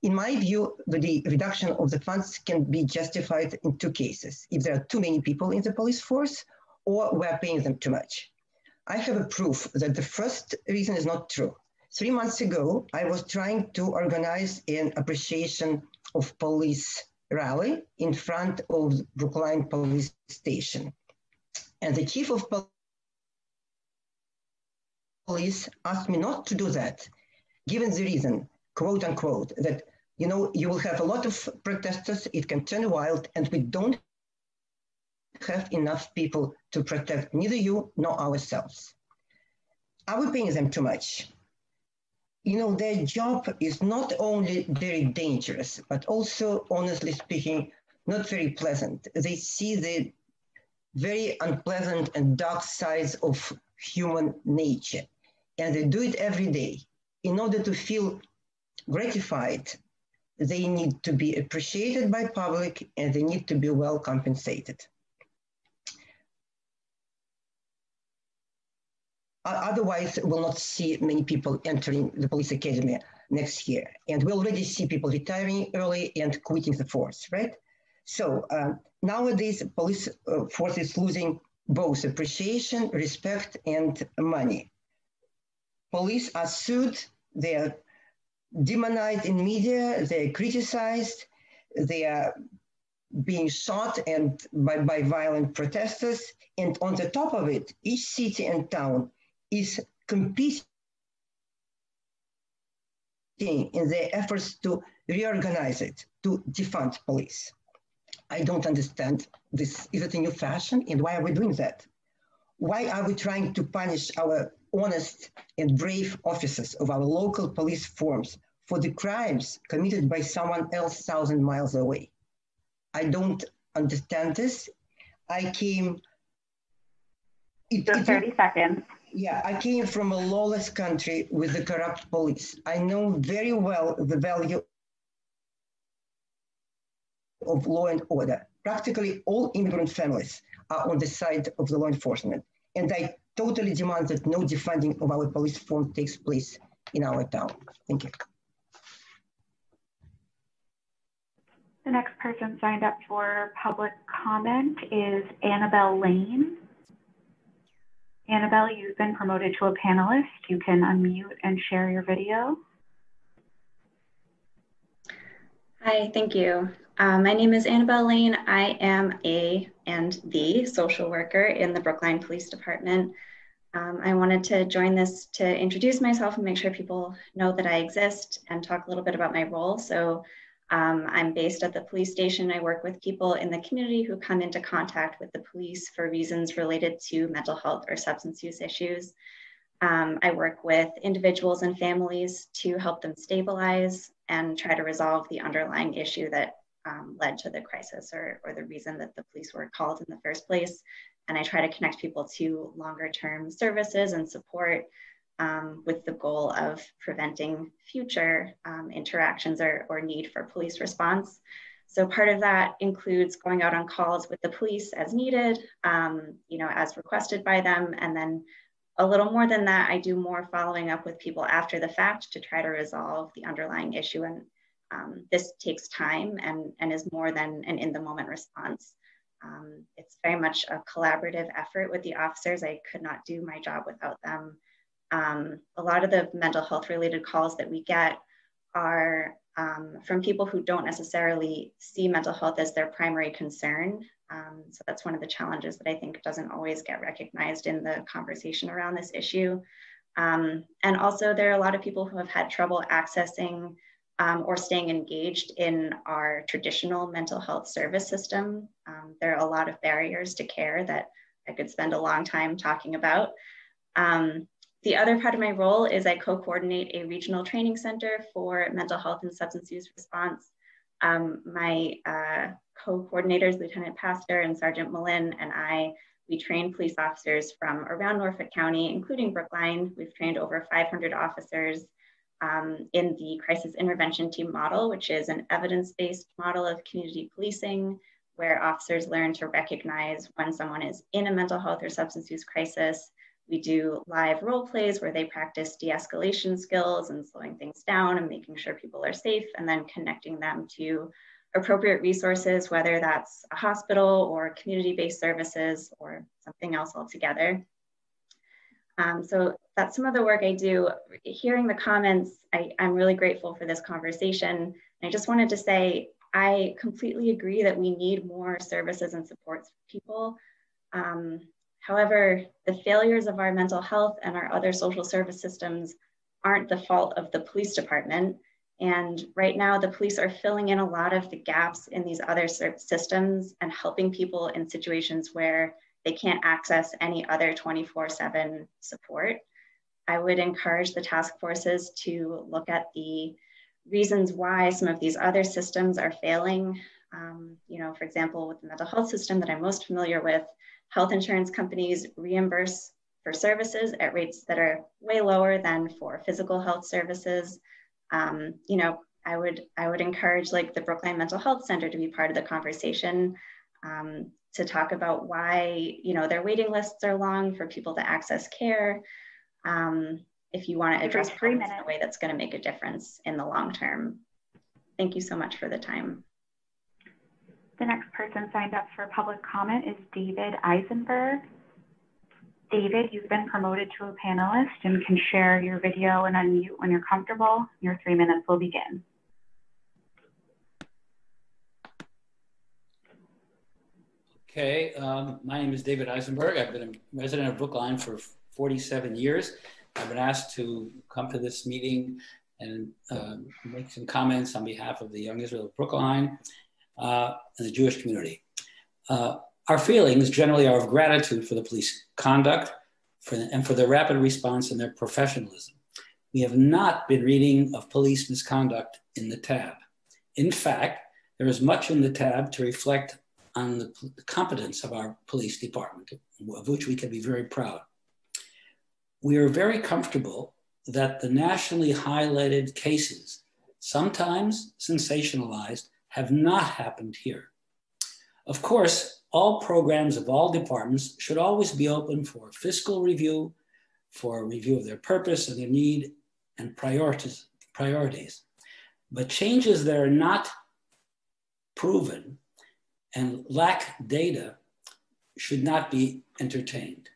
In my view, the reduction of the funds can be justified in two cases. If there are too many people in the police force or we're paying them too much. I have a proof that the first reason is not true. Three months ago, I was trying to organize an appreciation of police rally in front of Brookline Police Station. And the chief of police asked me not to do that, given the reason, quote unquote, that you know you will have a lot of protesters, it can turn wild, and we don't have enough people to protect neither you nor ourselves. Are we paying them too much? You know, their job is not only very dangerous, but also, honestly speaking, not very pleasant. They see the very unpleasant and dark sides of human nature, and they do it every day. In order to feel gratified, they need to be appreciated by public and they need to be well compensated. Otherwise, we'll not see many people entering the police academy next year. And we already see people retiring early and quitting the force, right? So uh, nowadays, police uh, force is losing both appreciation, respect, and money. Police are sued, they are demonized in media, they're criticized, they are being shot and by, by violent protesters. And on the top of it, each city and town is competing in their efforts to reorganize it, to defund police. I don't understand this. Is it a new fashion? And why are we doing that? Why are we trying to punish our honest and brave officers of our local police forms for the crimes committed by someone else thousand miles away? I don't understand this. I came. It, Just 30 seconds. Yeah, I came from a lawless country with a corrupt police. I know very well the value of law and order. Practically all immigrant families are on the side of the law enforcement. And I totally demand that no defunding of our police force takes place in our town. Thank you. The next person signed up for public comment is Annabelle Lane. Annabelle, you've been promoted to a panelist. You can unmute and share your video. Hi, thank you. Uh, my name is Annabelle Lane. I am a and the social worker in the Brookline Police Department. Um, I wanted to join this to introduce myself and make sure people know that I exist and talk a little bit about my role. So um, I'm based at the police station. I work with people in the community who come into contact with the police for reasons related to mental health or substance use issues. Um, I work with individuals and families to help them stabilize and try to resolve the underlying issue that um, led to the crisis or, or the reason that the police were called in the first place. And I try to connect people to longer term services and support um, with the goal of preventing future um, interactions or, or need for police response. So part of that includes going out on calls with the police as needed, um, you know, as requested by them. And then a little more than that, I do more following up with people after the fact to try to resolve the underlying issue. And um, this takes time and, and is more than an in the moment response. Um, it's very much a collaborative effort with the officers. I could not do my job without them. Um, a lot of the mental health related calls that we get are um, from people who don't necessarily see mental health as their primary concern. Um, so that's one of the challenges that I think doesn't always get recognized in the conversation around this issue. Um, and also there are a lot of people who have had trouble accessing um, or staying engaged in our traditional mental health service system. Um, there are a lot of barriers to care that I could spend a long time talking about. Um, the other part of my role is I co-coordinate a regional training center for mental health and substance use response. Um, my uh, co-coordinators, Lieutenant Pastor and Sergeant Malin and I, we train police officers from around Norfolk County, including Brookline. We've trained over 500 officers um, in the crisis intervention team model, which is an evidence-based model of community policing, where officers learn to recognize when someone is in a mental health or substance use crisis. We do live role plays where they practice de-escalation skills and slowing things down and making sure people are safe, and then connecting them to appropriate resources, whether that's a hospital or community-based services or something else altogether. Um, so that's some of the work I do. Hearing the comments, I, am really grateful for this conversation. I just wanted to say, I completely agree that we need more services and supports for people. Um, however, the failures of our mental health and our other social service systems aren't the fault of the police department. And right now, the police are filling in a lot of the gaps in these other systems and helping people in situations where they can't access any other 24 7 support. I would encourage the task forces to look at the reasons why some of these other systems are failing. Um, you know, for example, with the mental health system that I'm most familiar with, health insurance companies reimburse for services at rates that are way lower than for physical health services. Um, you know, I would I would encourage like the Brookline Mental Health Center to be part of the conversation um, to talk about why you know their waiting lists are long for people to access care. Um, if you want to address problems in a way that's going to make a difference in the long term. Thank you so much for the time. The next person signed up for public comment is David Eisenberg. David, you've been promoted to a panelist and can share your video and unmute when you're comfortable. Your three minutes will begin. Okay, um, my name is David Eisenberg. I've been a resident of Brookline for 47 years. I've been asked to come to this meeting and uh, make some comments on behalf of the Young Israel of Brookline uh, and the Jewish community. Uh, our feelings generally are of gratitude for the police conduct for the, and for their rapid response and their professionalism. We have not been reading of police misconduct in the tab. In fact, there is much in the tab to reflect on the competence of our police department, of which we can be very proud we are very comfortable that the nationally highlighted cases, sometimes sensationalized, have not happened here. Of course, all programs of all departments should always be open for fiscal review, for a review of their purpose and their need and priorities. priorities. But changes that are not proven and lack data should not be entertained.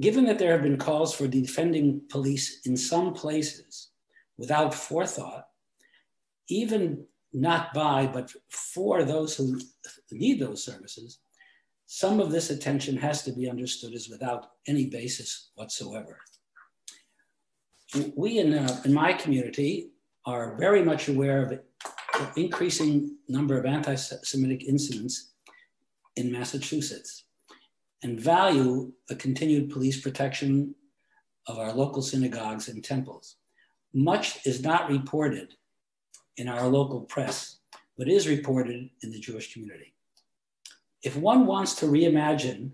Given that there have been calls for defending police in some places without forethought, even not by, but for those who need those services, some of this attention has to be understood as without any basis whatsoever. We in, uh, in my community are very much aware of the increasing number of anti-Semitic incidents in Massachusetts and value the continued police protection of our local synagogues and temples. Much is not reported in our local press, but is reported in the Jewish community. If one wants to reimagine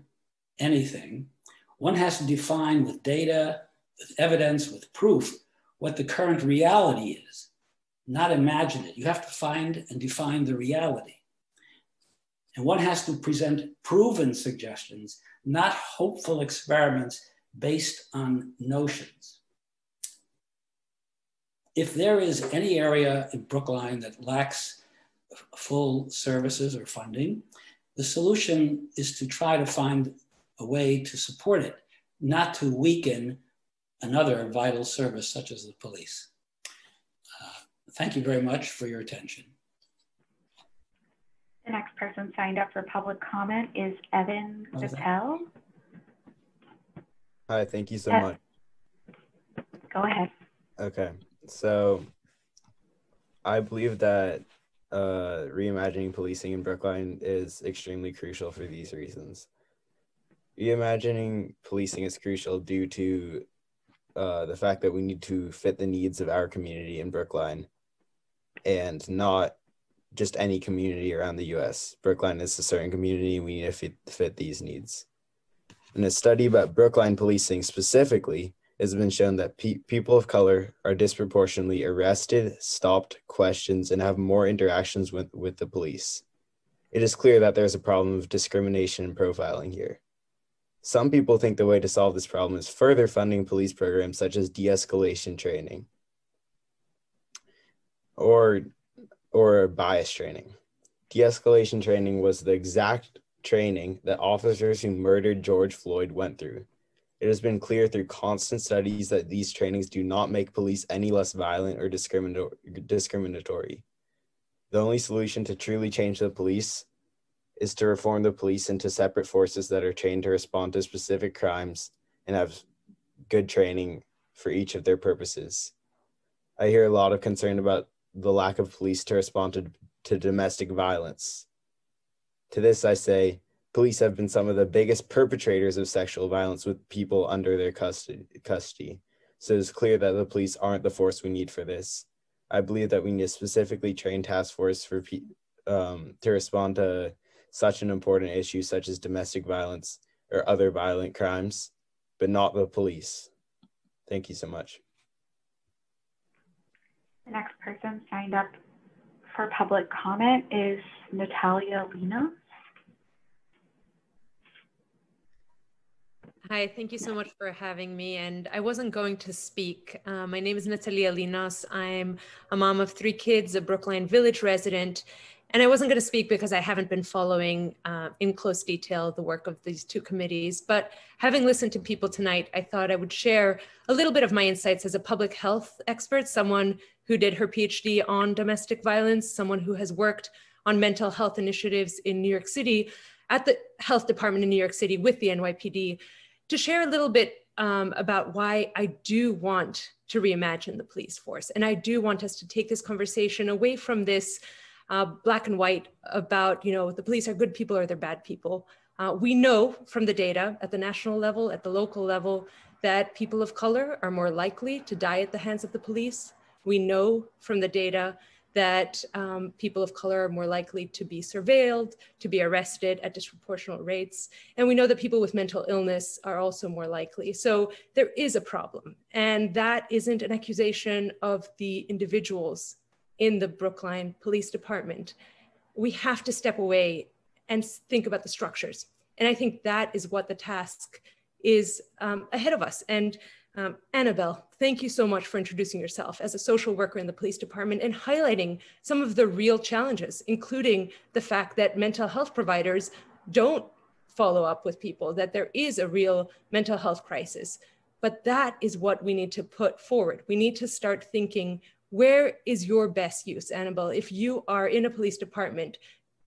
anything, one has to define with data, with evidence, with proof, what the current reality is, not imagine it. You have to find and define the reality. And one has to present proven suggestions, not hopeful experiments based on notions. If there is any area in Brookline that lacks full services or funding, the solution is to try to find a way to support it, not to weaken another vital service such as the police. Uh, thank you very much for your attention. The next person signed up for public comment is Evan Patel. Hi, thank you so much. Go ahead. Okay, so I believe that uh, reimagining policing in Brookline is extremely crucial for these reasons. Reimagining policing is crucial due to uh, the fact that we need to fit the needs of our community in Brookline and not just any community around the US. Brookline is a certain community, we need to fit, fit these needs. In a study about Brookline policing specifically, it has been shown that pe- people of color are disproportionately arrested, stopped, questions, and have more interactions with, with the police. It is clear that there's a problem of discrimination and profiling here. Some people think the way to solve this problem is further funding police programs such as de escalation training or, or bias training. De escalation training was the exact training that officers who murdered George Floyd went through. It has been clear through constant studies that these trainings do not make police any less violent or discriminatory. The only solution to truly change the police is to reform the police into separate forces that are trained to respond to specific crimes and have good training for each of their purposes. I hear a lot of concern about the lack of police to respond to, to domestic violence. To this, I say, police have been some of the biggest perpetrators of sexual violence with people under their custody. So it's clear that the police aren't the force we need for this. I believe that we need a specifically trained task force for um, to respond to such an important issue such as domestic violence or other violent crimes, but not the police. Thank you so much. The next person signed up for public comment is Natalia Lina. Hi, thank you so much for having me. And I wasn't going to speak. Uh, my name is Natalia Linos. I'm a mom of three kids, a Brookline Village resident. And I wasn't going to speak because I haven't been following uh, in close detail the work of these two committees. But having listened to people tonight, I thought I would share a little bit of my insights as a public health expert, someone who did her PhD on domestic violence, someone who has worked on mental health initiatives in New York City at the health department in New York City with the NYPD to share a little bit um, about why I do want to reimagine the police force. And I do want us to take this conversation away from this uh, black and white about, you know, the police are good people or they're bad people. Uh, we know from the data at the national level, at the local level, that people of color are more likely to die at the hands of the police. We know from the data that um, people of color are more likely to be surveilled, to be arrested at disproportionate rates. And we know that people with mental illness are also more likely. So there is a problem. And that isn't an accusation of the individuals in the Brookline Police Department. We have to step away and think about the structures. And I think that is what the task is um, ahead of us. And um, Annabelle, thank you so much for introducing yourself as a social worker in the police department and highlighting some of the real challenges, including the fact that mental health providers don't follow up with people, that there is a real mental health crisis. But that is what we need to put forward. We need to start thinking where is your best use, Annabelle? If you are in a police department,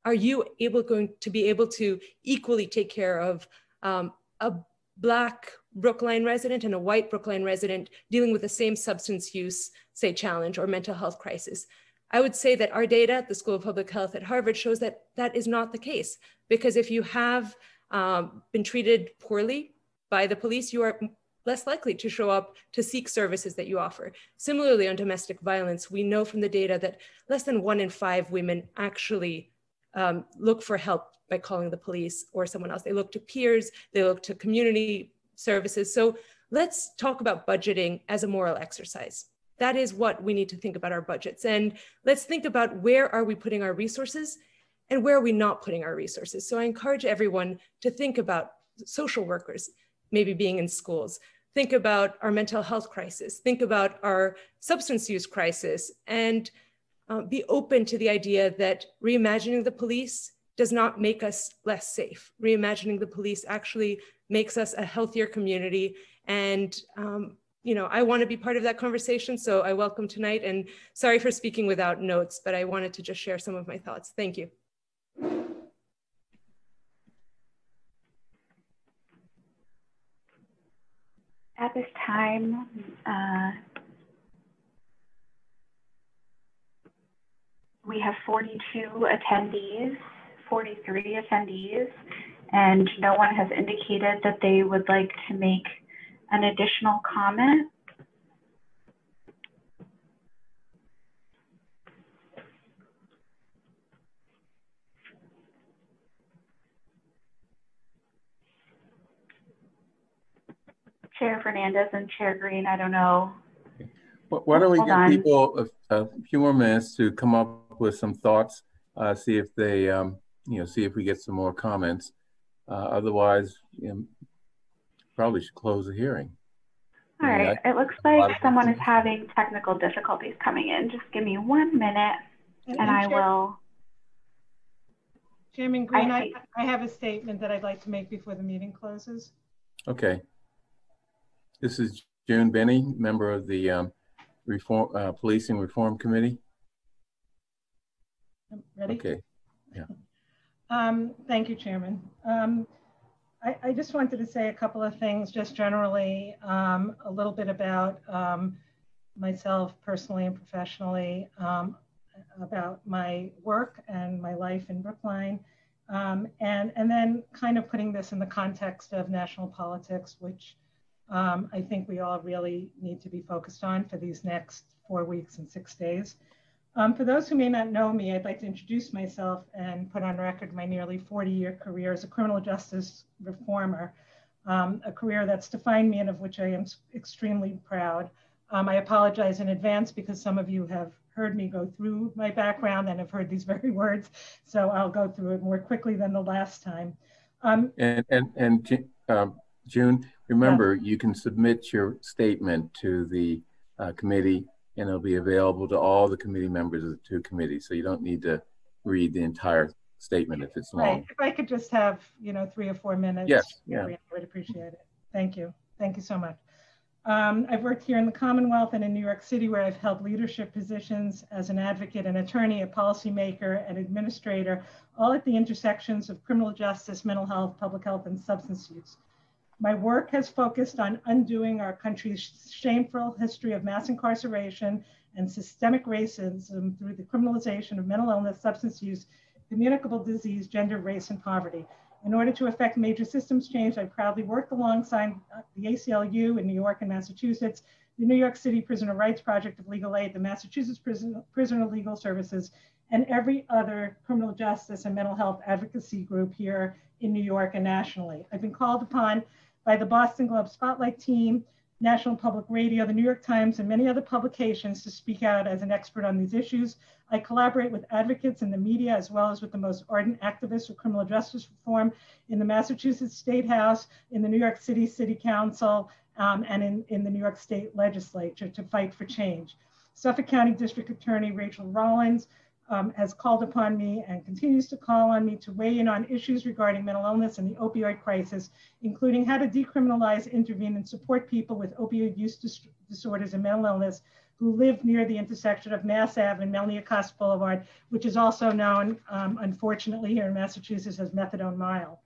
are you able going to be able to equally take care of um, a black Brookline resident and a white Brookline resident dealing with the same substance use, say, challenge or mental health crisis. I would say that our data at the School of Public Health at Harvard shows that that is not the case. Because if you have um, been treated poorly by the police, you are less likely to show up to seek services that you offer. Similarly, on domestic violence, we know from the data that less than one in five women actually um, look for help by calling the police or someone else. They look to peers, they look to community services. So let's talk about budgeting as a moral exercise. That is what we need to think about our budgets. And let's think about where are we putting our resources and where are we not putting our resources. So I encourage everyone to think about social workers, maybe being in schools, think about our mental health crisis, think about our substance use crisis, and uh, be open to the idea that reimagining the police does not make us less safe. Reimagining the police actually makes us a healthier community and um, you know, I want to be part of that conversation. So I welcome tonight and sorry for speaking without notes, but I wanted to just share some of my thoughts. Thank you. At this time, uh, we have 42 attendees, 43 attendees, and no one has indicated that they would like to make an additional comment? Chair Fernandez and Chair Greene, I don't know. Why don't we Hold give on. people a, a, few more minutes to come up with some thoughts, uh, see if they, um, you know, see if we get some more comments. Uh, otherwise, you know, probably should close the hearing. All right, it looks like someone is having technical difficulties coming in. Just give me one minute and, and I will. Chairman Greene, I, I, have a statement that I'd like to make before the meeting closes. Okay. This is June Binney, member of the um, Reform uh, Policing Reform Committee. Ready? Okay. Yeah. Um, thank you, Chairman. Um, I, I, just wanted to say a couple of things, just generally, um, a little bit about um, myself personally and professionally, um, about my work and my life in Brookline, um, and, and then kind of putting this in the context of national politics, which I think we all really need to be focused on for these next four weeks and six days. Um, for those who may not know me, I'd like to introduce myself and put on record my nearly 40 year career as a criminal justice reformer, um, a career that's defined me and of which I am extremely proud. Um, I apologize in advance because some of you have heard me go through my background and have heard these very words, so I'll go through it more quickly than the last time. Um, and and, and um, June, remember, yeah. you can submit your statement to the uh, committee and it'll be available to all the committee members of the two committees. So you don't need to read the entire statement if it's long. Right. If I could just have, you know, three or four minutes. Yes, yeah. I would appreciate it. Thank you. Thank you so much. Um, I've worked here in the Commonwealth and in New York City where I've held leadership positions as an advocate, an attorney, a policymaker, an administrator, all at the intersections of criminal justice, mental health, public health, and substance use. My work has focused on undoing our country's shameful history of mass incarceration and systemic racism through the criminalization of mental illness, substance use, communicable disease, gender, race, and poverty. In order to effect major systems change, I proudly worked alongside the ACLU in New York and Massachusetts, the New York City Prisoner Rights Project of Legal Aid, the Massachusetts Prison, Prisoner Legal Services, and every other criminal justice and mental health advocacy group here in New York and nationally. I've been called upon by the Boston Globe Spotlight team, National Public Radio, the New York Times, and many other publications to speak out as an expert on these issues. I collaborate with advocates in the media as well as with the most ardent activists for criminal justice reform in the Massachusetts State House, in the New York City City Council, um, and in, in the New York State Legislature to fight for change. Suffolk County District Attorney Rachael Rollins um, has called upon me and continues to call on me to weigh in on issues regarding mental illness and the opioid crisis, including how to decriminalize, intervene, and support people with opioid use dis disorders and mental illness who live near the intersection of Mass Ave and Melnea Cass Boulevard, which is also known, um, unfortunately, here in Massachusetts as Methadone Mile.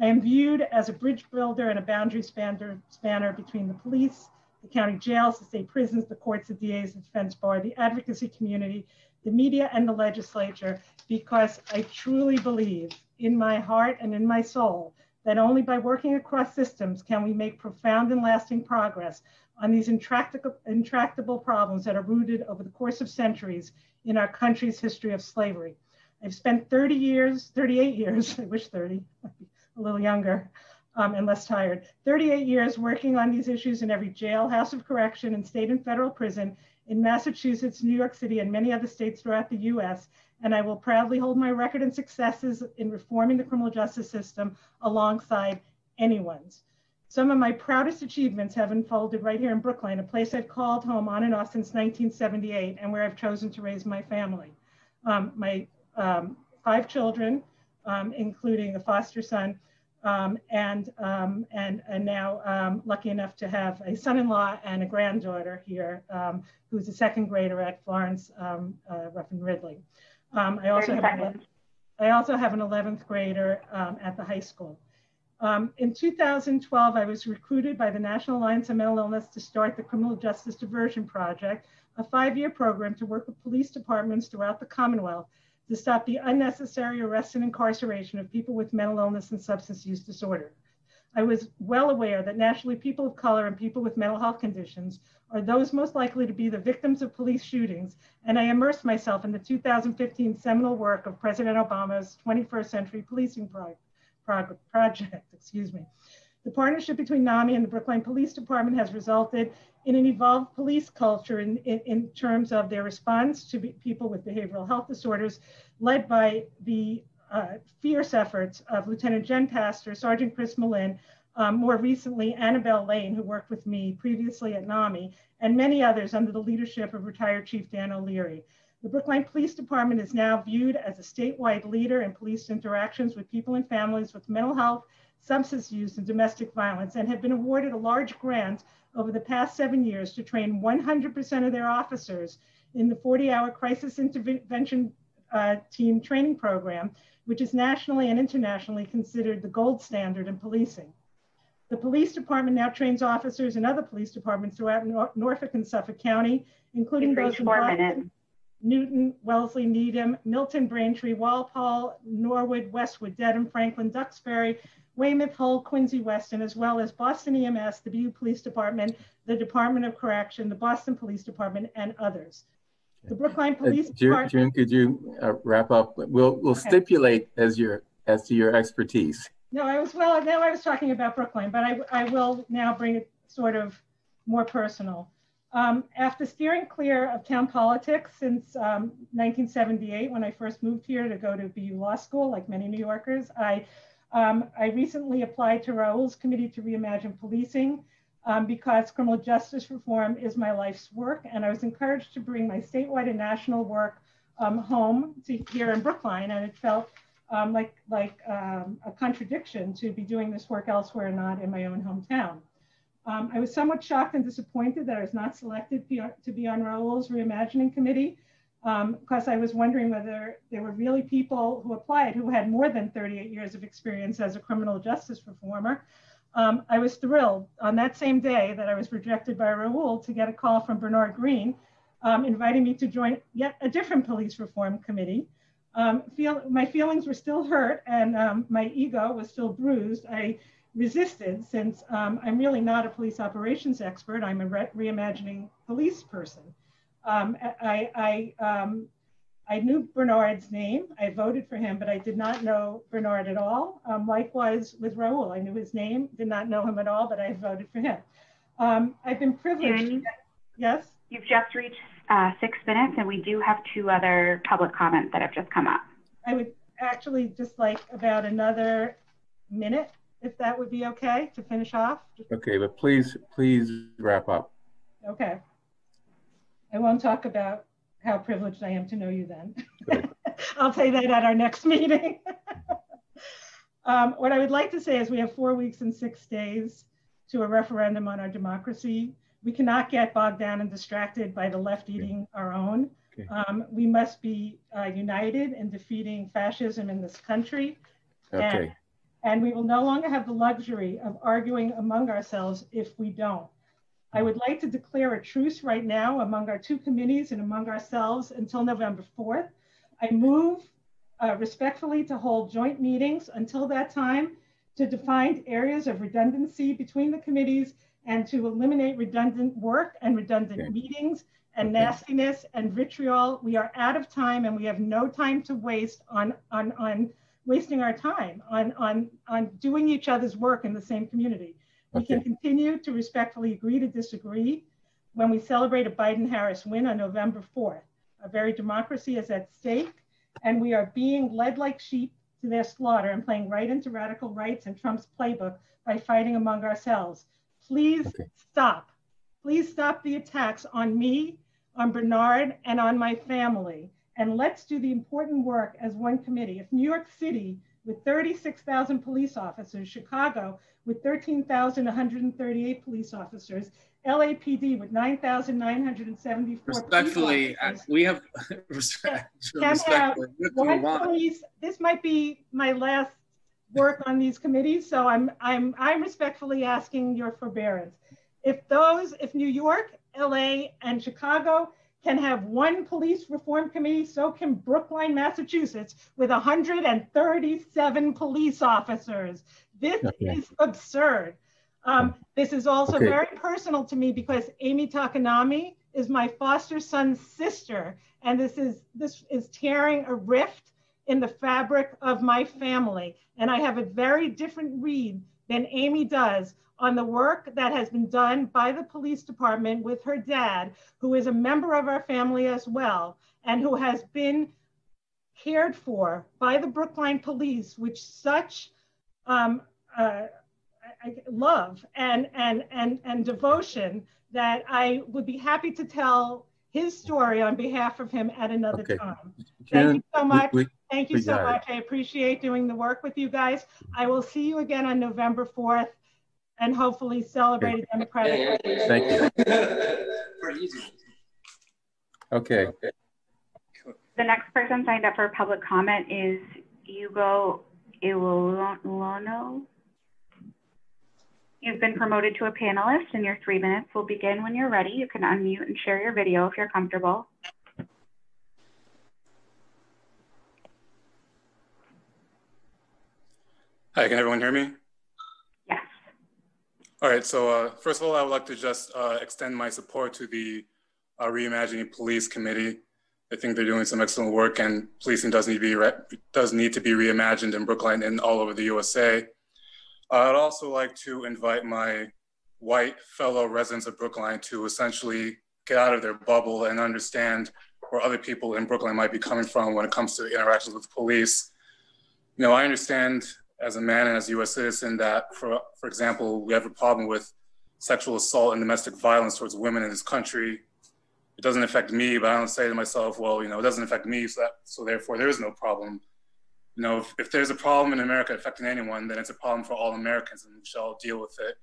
I am viewed as a bridge builder and a boundary spanner, spanner between the police, the county jails, the state prisons, the courts, the DAs, the defense bar, the advocacy community, the media and the legislature because I truly believe in my heart and in my soul that only by working across systems can we make profound and lasting progress on these intractable, intractable problems that are rooted over the course of centuries in our country's history of slavery. I've spent 30 years, 38 years, I wish 30, a little younger um, and less tired, 38 years working on these issues in every jail, house of correction, and state and federal prison in Massachusetts, New York City, and many other states throughout the US. And I will proudly hold my record and successes in reforming the criminal justice system alongside anyone's. Some of my proudest achievements have unfolded right here in Brookline, a place I've called home on and off since 1978 and where I've chosen to raise my family. Um, my um, five children, um, including a foster son, Um, and, um, and, and now um, lucky enough to have a son-in-law and a granddaughter here um, who's a second grader at Florence um, uh, Ruffin Ridley. Um, I, also have an, I also have an 11th grader at the high school. in 2012, I was recruited by the National Alliance on Mental Illness to start the Criminal Justice Diversion Project, a five-year program to work with police departments throughout the Commonwealth to stop the unnecessary arrest and incarceration of people with mental illness and substance use disorder. I was well aware that nationally people of color and people with mental health conditions are those most likely to be the victims of police shootings, and I immersed myself in the 2015 seminal work of President Obama's 21st Century Policing Pro Pro Project. Excuse me. The partnership between NAMI and the Brookline Police Department has resulted in an evolved police culture in, in, in terms of their response to people with behavioral health disorders, led by the uh, fierce efforts of Lieutenant Jen Pastor, Sergeant Chris Malin, um, more recently Annabelle Lane, who worked with me previously at NAMI, and many others under the leadership of retired Chief Dan O'Leary. The Brookline Police Department is now viewed as a statewide leader in police interactions with people and families with mental health, substance use, and domestic violence, and have been awarded a large grant over the past seven years to train 100% of their officers in the 40-hour crisis intervention uh, team training program, which is nationally and internationally considered the gold standard in policing. The police department now trains officers in other police departments throughout Nor Norfolk and Suffolk County, including those in Boston, Newton, Wellesley, Needham, Milton, Braintree, Walpole, Norwood, Westwood, Dedham, Franklin, Duxbury, Weymouth, Hull, Quincy, Weston, as well as Boston EMS, the BU Police Department, the Department of Correction, the Boston Police Department, and others. The Brookline uh, Police uh, Department. June, could you uh, wrap up? We'll we'll okay. stipulate as your as to your expertise. No, I was well. Now I was talking about Brookline, but I I will now bring it sort of more personal. Um, after steering clear of town politics since um, 1978, when I first moved here to go to BU Law School, like many New Yorkers, I um, I recently applied to Raul's Committee to Reimagine Policing um, because criminal justice reform is my life's work. And I was encouraged to bring my statewide and national work um, home to here in Brookline. And it felt um, like, like um, a contradiction to be doing this work elsewhere, and not in my own hometown. Um, I was somewhat shocked and disappointed that I was not selected to be on Raul's Reimagining Committee because um, I was wondering whether there were really people who applied who had more than 38 years of experience as a criminal justice reformer. Um, I was thrilled on that same day that I was rejected by Raul to get a call from Bernard Greene um, inviting me to join yet a different police reform committee. Um, feel, my feelings were still hurt and um, my ego was still bruised. I resisted since um, I'm really not a police operations expert. I'm a re reimagining police person. Um, I, I, um, I knew Bernard's name. I voted for him, but I did not know Bernard at all. Um, likewise with Raul, I knew his name, did not know him at all, but I voted for him. Um, I've been privileged. June, yes? You've just reached uh, six minutes, and we do have two other public comments that have just come up. I would actually just like about another minute, if that would be okay to finish off. Okay, but please, please wrap up. Okay. I won't talk about how privileged I am to know you then. I'll say that at our next meeting. um, what I would like to say is we have four weeks and six days to a referendum on our democracy. We cannot get bogged down and distracted by the left eating okay. our own. Okay. Um, we must be uh, united in defeating fascism in this country. Okay. And, and we will no longer have the luxury of arguing among ourselves if we don't. I would like to declare a truce right now among our two committees and among ourselves until November 4th. I move uh, respectfully to hold joint meetings until that time to define areas of redundancy between the committees and to eliminate redundant work and redundant okay. meetings and okay. nastiness and vitriol. We are out of time and we have no time to waste on, on, on wasting our time on, on, on doing each other's work in the same community. We okay. can continue to respectfully agree to disagree when we celebrate a Biden Harris win on November 4th. Our very democracy is at stake, and we are being led like sheep to their slaughter and playing right into radical rights and Trump's playbook by fighting among ourselves. Please okay. stop. Please stop the attacks on me, on Bernard, and on my family. And let's do the important work as one committee. If New York City with 36,000 police officers, Chicago with 13,138 police officers, LAPD with 9,974. Respectfully, uh, we have respect. One police. This might be my last work on these committees, so I'm I'm I'm respectfully asking your forbearance. If those, if New York, LA, and Chicago can have one police reform committee, so can Brookline, Massachusetts, with 137 police officers. This okay. is absurd. Um, this is also okay. very personal to me because Amy Takanami is my foster son's sister, and this is this is tearing a rift in the fabric of my family. And I have a very different read than Amy does on the work that has been done by the police department with her dad, who is a member of our family as well, and who has been cared for by the Brookline police, which such um, uh, love and, and, and, and devotion that I would be happy to tell his story on behalf of him at another okay. time. Thank you so much. We, we, Thank you so much. It. I appreciate doing the work with you guys. I will see you again on November 4th and hopefully celebrate okay. a democratic. Thank you. okay. The next person signed up for public comment is Hugo Ilono. You've been promoted to a panelist and your three minutes will begin when you're ready. You can unmute and share your video if you're comfortable. Hi, can everyone hear me? Yes. All right, so uh, first of all, I would like to just uh, extend my support to the uh, Reimagining Police Committee. I think they're doing some excellent work and policing does need to be, does need to be reimagined in Brookline and all over the USA. I'd also like to invite my white fellow residents of Brookline to essentially get out of their bubble and understand where other people in Brookline might be coming from when it comes to interactions with police. You know, I understand as a man and as a US citizen that, for, for example, we have a problem with sexual assault and domestic violence towards women in this country. It doesn't affect me, but I don't say to myself, well, you know, it doesn't affect me, so, that, so therefore there is no problem you know, if, if there's a problem in America affecting anyone, then it's a problem for all Americans, and we should all deal with it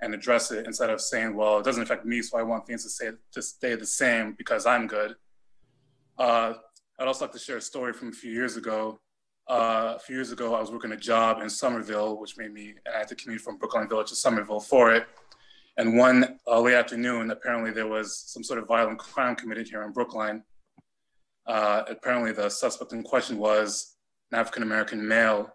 and address it instead of saying, "Well, it doesn't affect me, so I want things to stay to stay the same because I'm good." Uh, I'd also like to share a story from a few years ago. Uh, a few years ago, I was working a job in Somerville, which made me, and I had to commute from Brookline Village to Somerville for it. And one uh, late afternoon, apparently there was some sort of violent crime committed here in Brookline. Uh, apparently, the suspect in question was an African American male.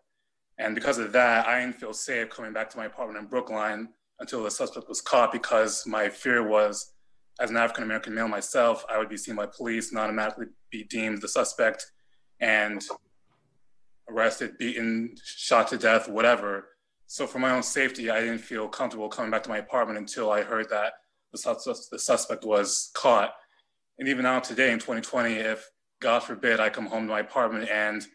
And because of that, I didn't feel safe coming back to my apartment in Brookline until the suspect was caught because my fear was, as an African American male myself, I would be seen by police and automatically be deemed the suspect and arrested, beaten, shot to death, whatever. So for my own safety, I didn't feel comfortable coming back to my apartment until I heard that the, sus- the suspect was caught. And even now today in 2020, if God forbid I come home to my apartment and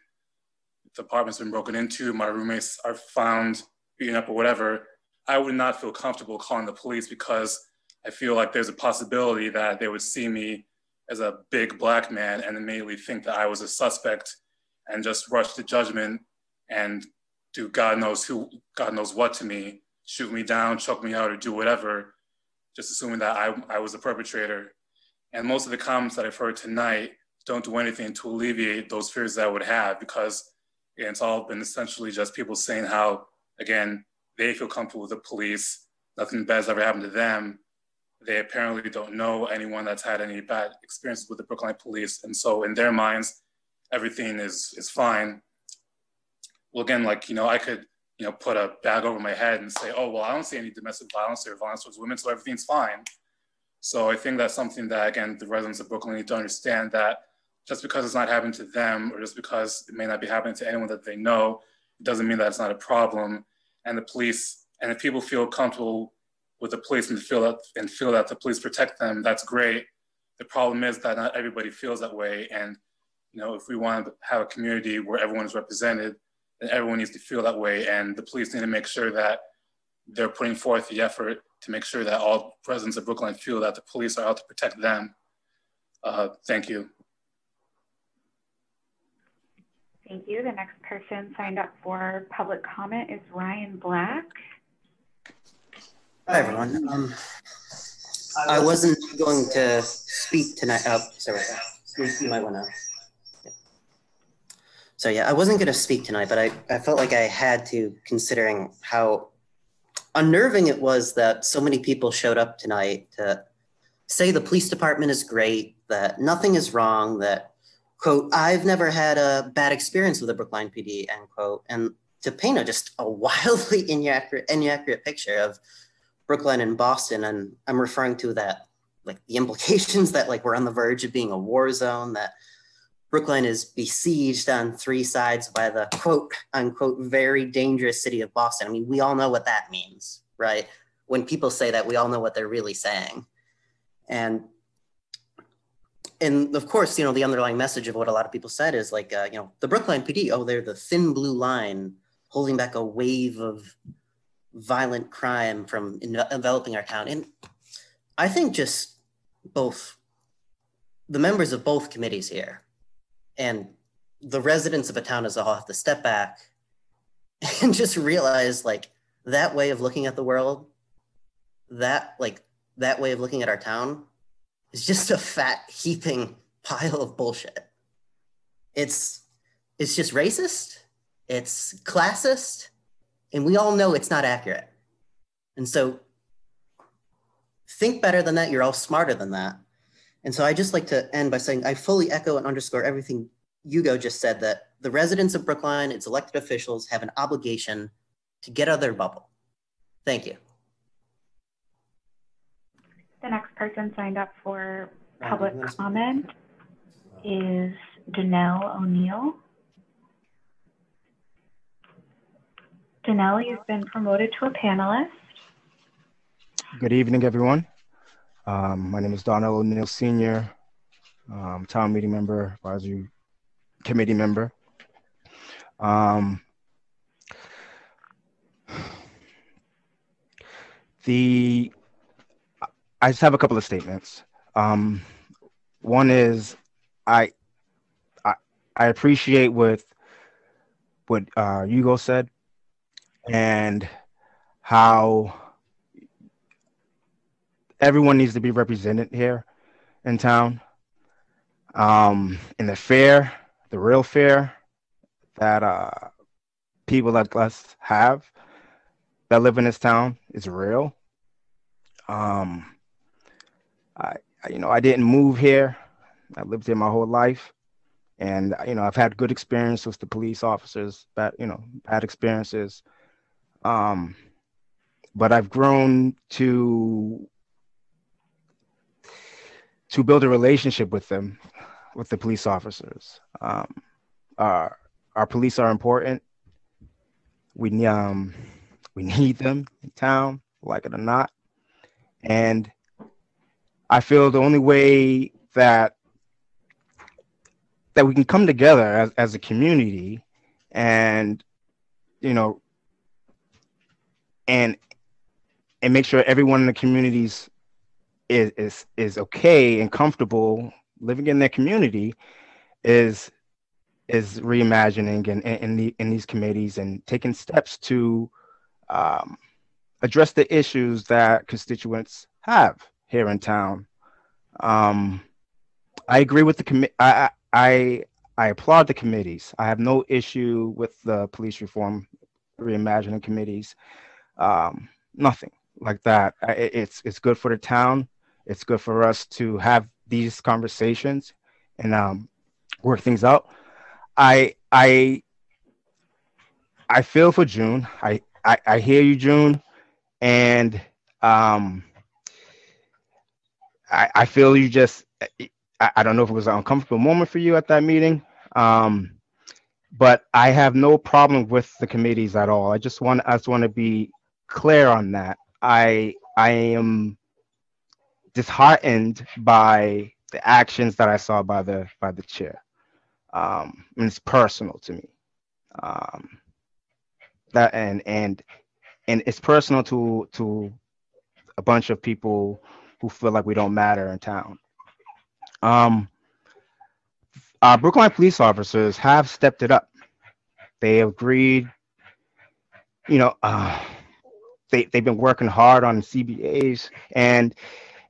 the apartment's been broken into, my roommates are found beaten up or whatever, I would not feel comfortable calling the police because I feel like there's a possibility that they would see me as a big black man and immediately think that I was a suspect and just rush to judgment and do God knows who, God knows what to me, shoot me down, choke me out, or do whatever, just assuming that I, I was a perpetrator. And most of the comments that I've heard tonight don't do anything to alleviate those fears that I would have because and it's all been essentially just people saying how, again, they feel comfortable with the police. Nothing bad has ever happened to them. They apparently don't know anyone that's had any bad experiences with the Brookline police. And so in their minds, everything is, is fine. Well, again, like, you know, I could, you know, put a bag over my head and say, oh, well, I don't see any domestic violence or violence towards women, so everything's fine. So I think that's something that, again, the residents of Brookline need to understand that just because it's not happening to them or just because it may not be happening to anyone that they know, doesn't mean that it's not a problem. And the police, and if people feel comfortable with the police and feel that and feel that the police protect them, that's great. The problem is that not everybody feels that way. And you know, if we want to have a community where everyone is represented, then everyone needs to feel that way. And the police need to make sure that they're putting forth the effort to make sure that all residents of Brookline feel that the police are out to protect them. Uh, thank you. Thank you. The next person signed up for public comment is Ryan Black. Hi, everyone. Um, I wasn't going to speak tonight. Oh, sorry. You, might want to. So yeah, I wasn't going to speak tonight, but I, I felt like I had to, considering how unnerving it was that so many people showed up tonight to say the police department is great, that nothing is wrong, that quote, I've never had a bad experience with the Brookline PD, end quote, and to paint a just a wildly inaccurate, inaccurate picture of Brookline and Boston, and I'm referring to that, like the implications that like we're on the verge of being a war zone, that Brookline is besieged on three sides by the quote unquote very dangerous city of Boston. I mean, we all know what that means, right? When people say that, we all know what they're really saying. And and of course, you know, the underlying message of what a lot of people said is like, uh, you know, the Brookline PD, oh, they're the thin blue line holding back a wave of violent crime from enveloping our town. And I think just both the members of both committees here and the residents of a town as a whole have to step back and just realize like that way of looking at the world, that like that way of looking at our town is just a fat heaping pile of bullshit. It's it's just racist, it's classist, and we all know it's not accurate. And so think better than that, you're all smarter than that. And so I just like to end by saying I fully echo and underscore everything Hugo just said that the residents of Brookline, its elected officials have an obligation to get out of their bubble. Thank you. The next person signed up for public comment is Janelle O'Neill. Janelle, you've been promoted to a panelist. Good evening, everyone. Um, my name is Donald O'Neill Sr., um, town meeting member, advisory committee member. Um, the I just have a couple of statements. Um, one is I, I I appreciate what what uh, Hugo said and how everyone needs to be represented here in town. Um, in the fair, the real fair that uh, people like us have that live in this town is real. Um, I, you know, I didn't move here. I lived here my whole life, and you know, I've had good experiences with the police officers, bad, you know, bad experiences. Um, but I've grown to to build a relationship with them, with the police officers. Um, our our police are important. We um we need them in town, like it or not, and I feel the only way that that we can come together as, as a community and you know and and make sure everyone in the communities is is is okay and comfortable living in their community is is reimagining and in, the, in these committees and taking steps to um, address the issues that constituents have here in town. Um, I agree with the committee. I, I I applaud the committees. I have no issue with the police reform reimagining committees. Um, nothing like that. It, it's it's good for the town. It's good for us to have these conversations and um, work things out. I I I feel for June. I I, I hear you, June, and um, I, I feel you just I, I, don't know if it was an uncomfortable moment for you at that meeting. Um, but I have no problem with the committees at all. I just want I just want to be clear on that. I I am disheartened by the actions that I saw by the by the chair. Um, and it's personal to me. Um, that and and and it's personal to to a bunch of people who feel like we don't matter in town. Um, uh, Brookline police officers have stepped it up they agreed. You know, uh, they they've been working hard on CBAs and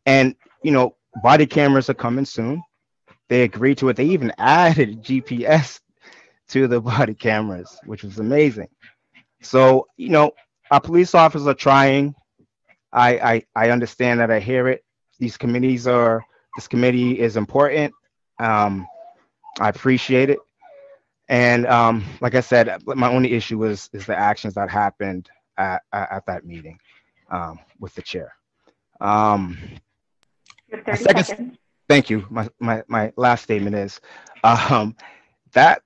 and you know body cameras are coming soon. They agreed to it. They even added GPS to the body cameras, which was amazing. So you know, our police officers are trying. I I, I understand that. I hear it. These committees are. This committee is important. Um, I appreciate it. And um, like I said, my only issue is is the actions that happened at, at, that meeting um, with the chair. Um, second, thank you. My, my, my last statement is um, that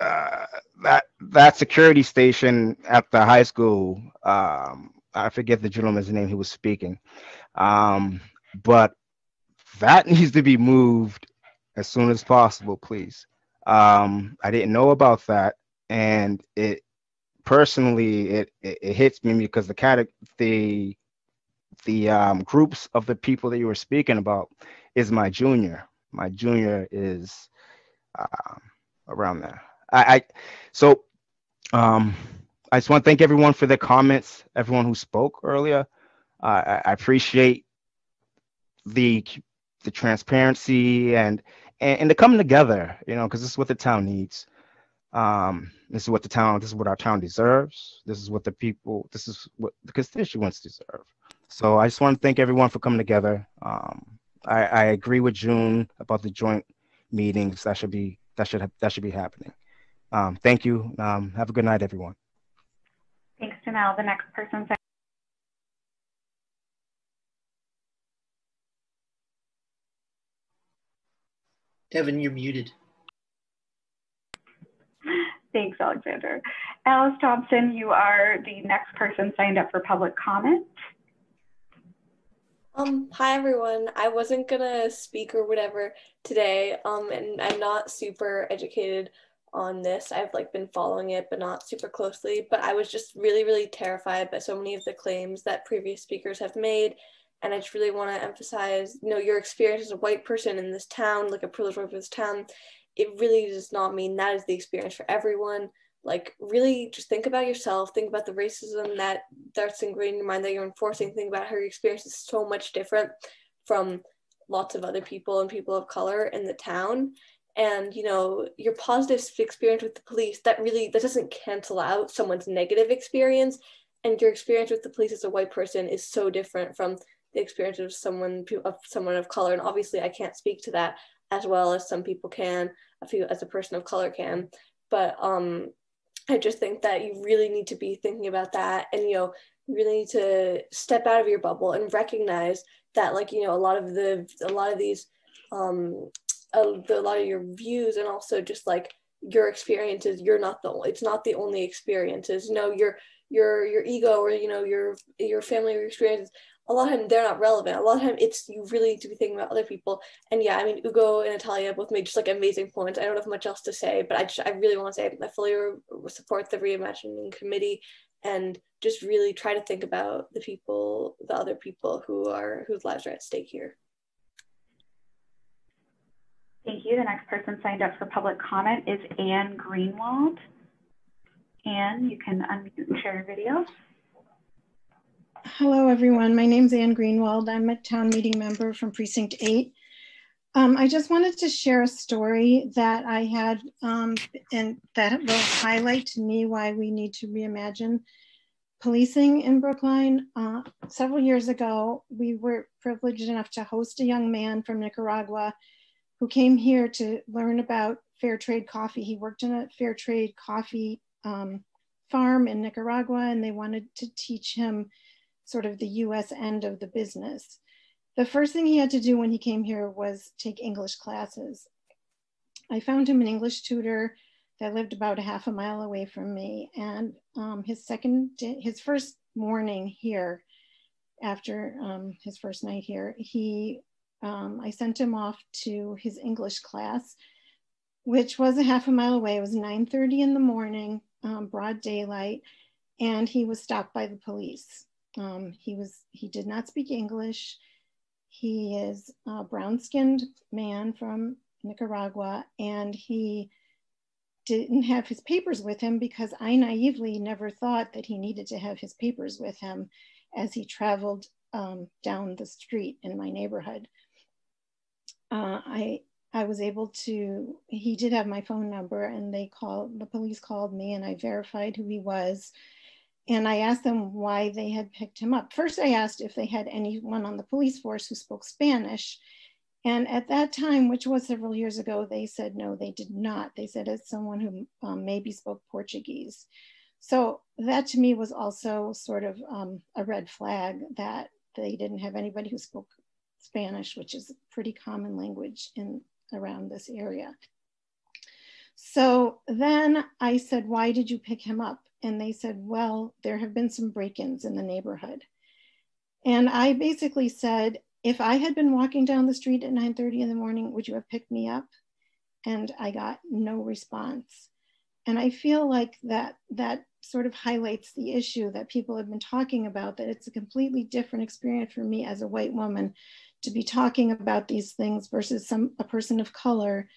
uh, that that security station at the high school. Um, I forget the gentleman's name who was speaking, um, but that needs to be moved as soon as possible, please. Um, I didn't know about that, and it personally it, it, it hits me because the cat the the um, groups of the people that you were speaking about is my junior. My junior is uh, around there. I, I so um, I just want to thank everyone for their comments. Everyone who spoke earlier. Uh, I, appreciate the the transparency and and, and the coming together. You know, because this is what the town needs. Um, this is what the town, this is what our town deserves. This is what the people, this is what the constituents deserve. So I just want to thank everyone for coming together. Um, I, I agree with June about the joint meetings. That should be that should that should be happening. Um, thank you. Um, have a good night, everyone. Thanks, Janelle. The next person. Devin, you're muted. Thanks, Alexander. Alice Thompson, you are the next person signed up for public comment. Um, hi everyone. I wasn't gonna speak or whatever today, um, and I'm not super educated on this. I've like been following it, but not super closely. But I was just really, really terrified by so many of the claims that previous speakers have made. And I just really want to emphasize, you know, your experience as a white person in this town, like a privileged white this town, it really does not mean that is the experience for everyone. Like really just think about yourself, think about the racism that that's ingrained in your mind that you're enforcing, think about how your experience is so much different from lots of other people and people of color in the town and you know your positive experience with the police that really that doesn't cancel out someone's negative experience and your experience with the police as a white person is so different from the experience of someone of someone of color and obviously i can't speak to that as well as some people can, a few as a person of color can. But um, I just think that you really need to be thinking about that, and you know, you really need to step out of your bubble and recognize that, like you know, a lot of the a lot of these, um, a, the, a lot of your views and also just like your experiences, you're not the it's not the only experiences. You know, your your your ego or you know your your family experiences a lot of time they're not relevant. A lot of time it's you really need to be thinking about other people. And yeah, I mean Ugo and Natalia both made just like amazing points. I don't have much else to say, but I just I really want to say I fully support the reimagining committee and just really try to think about the people, the other people who are whose lives are at stake here. Thank you. The next person signed up for public comment is Anne Greenwald. Anne, you can unmute and share your video. Hello, everyone. My name is Anne Greenwald. I'm a town meeting member from Precinct 8. Um, I just wanted to share a story that I had um, and that will highlight to me why we need to reimagine policing in Brookline. Uh, several years ago, we were privileged enough to host a young man from Nicaragua who came here to learn about fair trade coffee. He worked in a fair trade coffee um, farm in Nicaragua, and they wanted to teach him sort of the US end of the business. The first thing he had to do when he came here was take English classes. I found him an English tutor that lived about a half a mile away from me. And um, his second, his first morning here, after um, his first night here, he, um, I sent him off to his English class, which was a half a mile away. It was 9.30 in the morning, um, broad daylight, and he was stopped by the police. Um, he was he did not speak English. He is a brown-skinned man from Nicaragua, and he didn't have his papers with him because I naively never thought that he needed to have his papers with him as he traveled um, down the street in my neighborhood. Uh, I I was able to. He did have my phone number, and they called. The police called me, and I verified who he was. And I asked them why they had picked him up. First, I asked if they had anyone on the police force who spoke Spanish. And at that time, which was several years ago, they said no, they did not. They said it's someone who um, maybe spoke Portuguese. So that to me was also sort of um, a red flag that they didn't have anybody who spoke Spanish, which is a pretty common language in around this area. So then I said, why did you pick him up? And they said, well, there have been some break-ins in the neighborhood. And I basically said, if I had been walking down the street at 9.30 in the morning, would you have picked me up? And I got no response. And I feel like that, that sort of highlights the issue that people have been talking about, that it's a completely different experience for me as a white woman to be talking about these things versus some a person of color,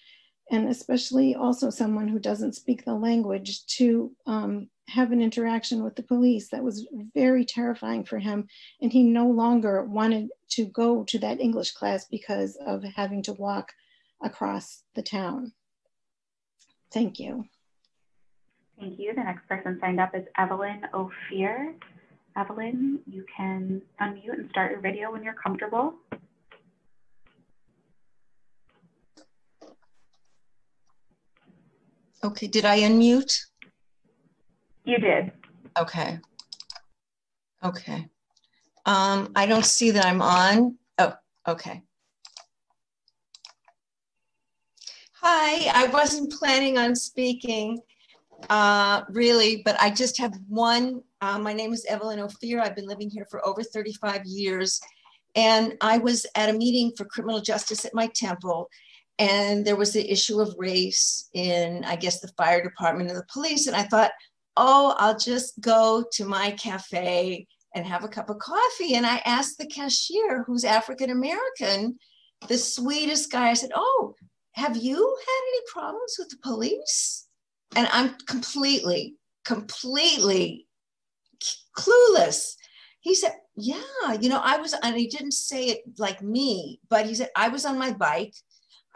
and especially also someone who doesn't speak the language to um, have an interaction with the police that was very terrifying for him. And he no longer wanted to go to that English class because of having to walk across the town. Thank you. Thank you. The next person signed up is Evelyn Ophir. Evelyn, you can unmute and start your video when you're comfortable. Okay, did I unmute? You did. Okay. Okay. Um, I don't see that I'm on. Oh, okay. Hi, I wasn't planning on speaking uh, really, but I just have one. Uh, my name is Evelyn Ophir. I've been living here for over 35 years. And I was at a meeting for criminal justice at my temple. And there was the issue of race in, I guess, the fire department and the police. And I thought, oh, I'll just go to my cafe and have a cup of coffee. And I asked the cashier, who's African American, the sweetest guy, I said, oh, have you had any problems with the police? and I'm completely, completely clueless. He said, Yeah, you know, I was, and he didn't say it like me, but he said, I was on my bike.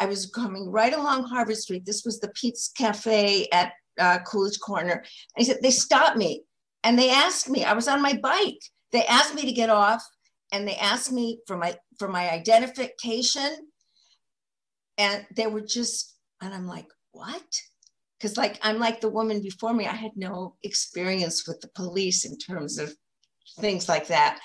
I was coming right along Harvard Street. This was the Pete's Cafe at uh, Coolidge Corner. And he said, They stopped me and they asked me, I was on my bike. They asked me to get off and they asked me for my for my identification and they were just and i'm like what because like i'm like the woman before me i had no experience with the police in terms of things like that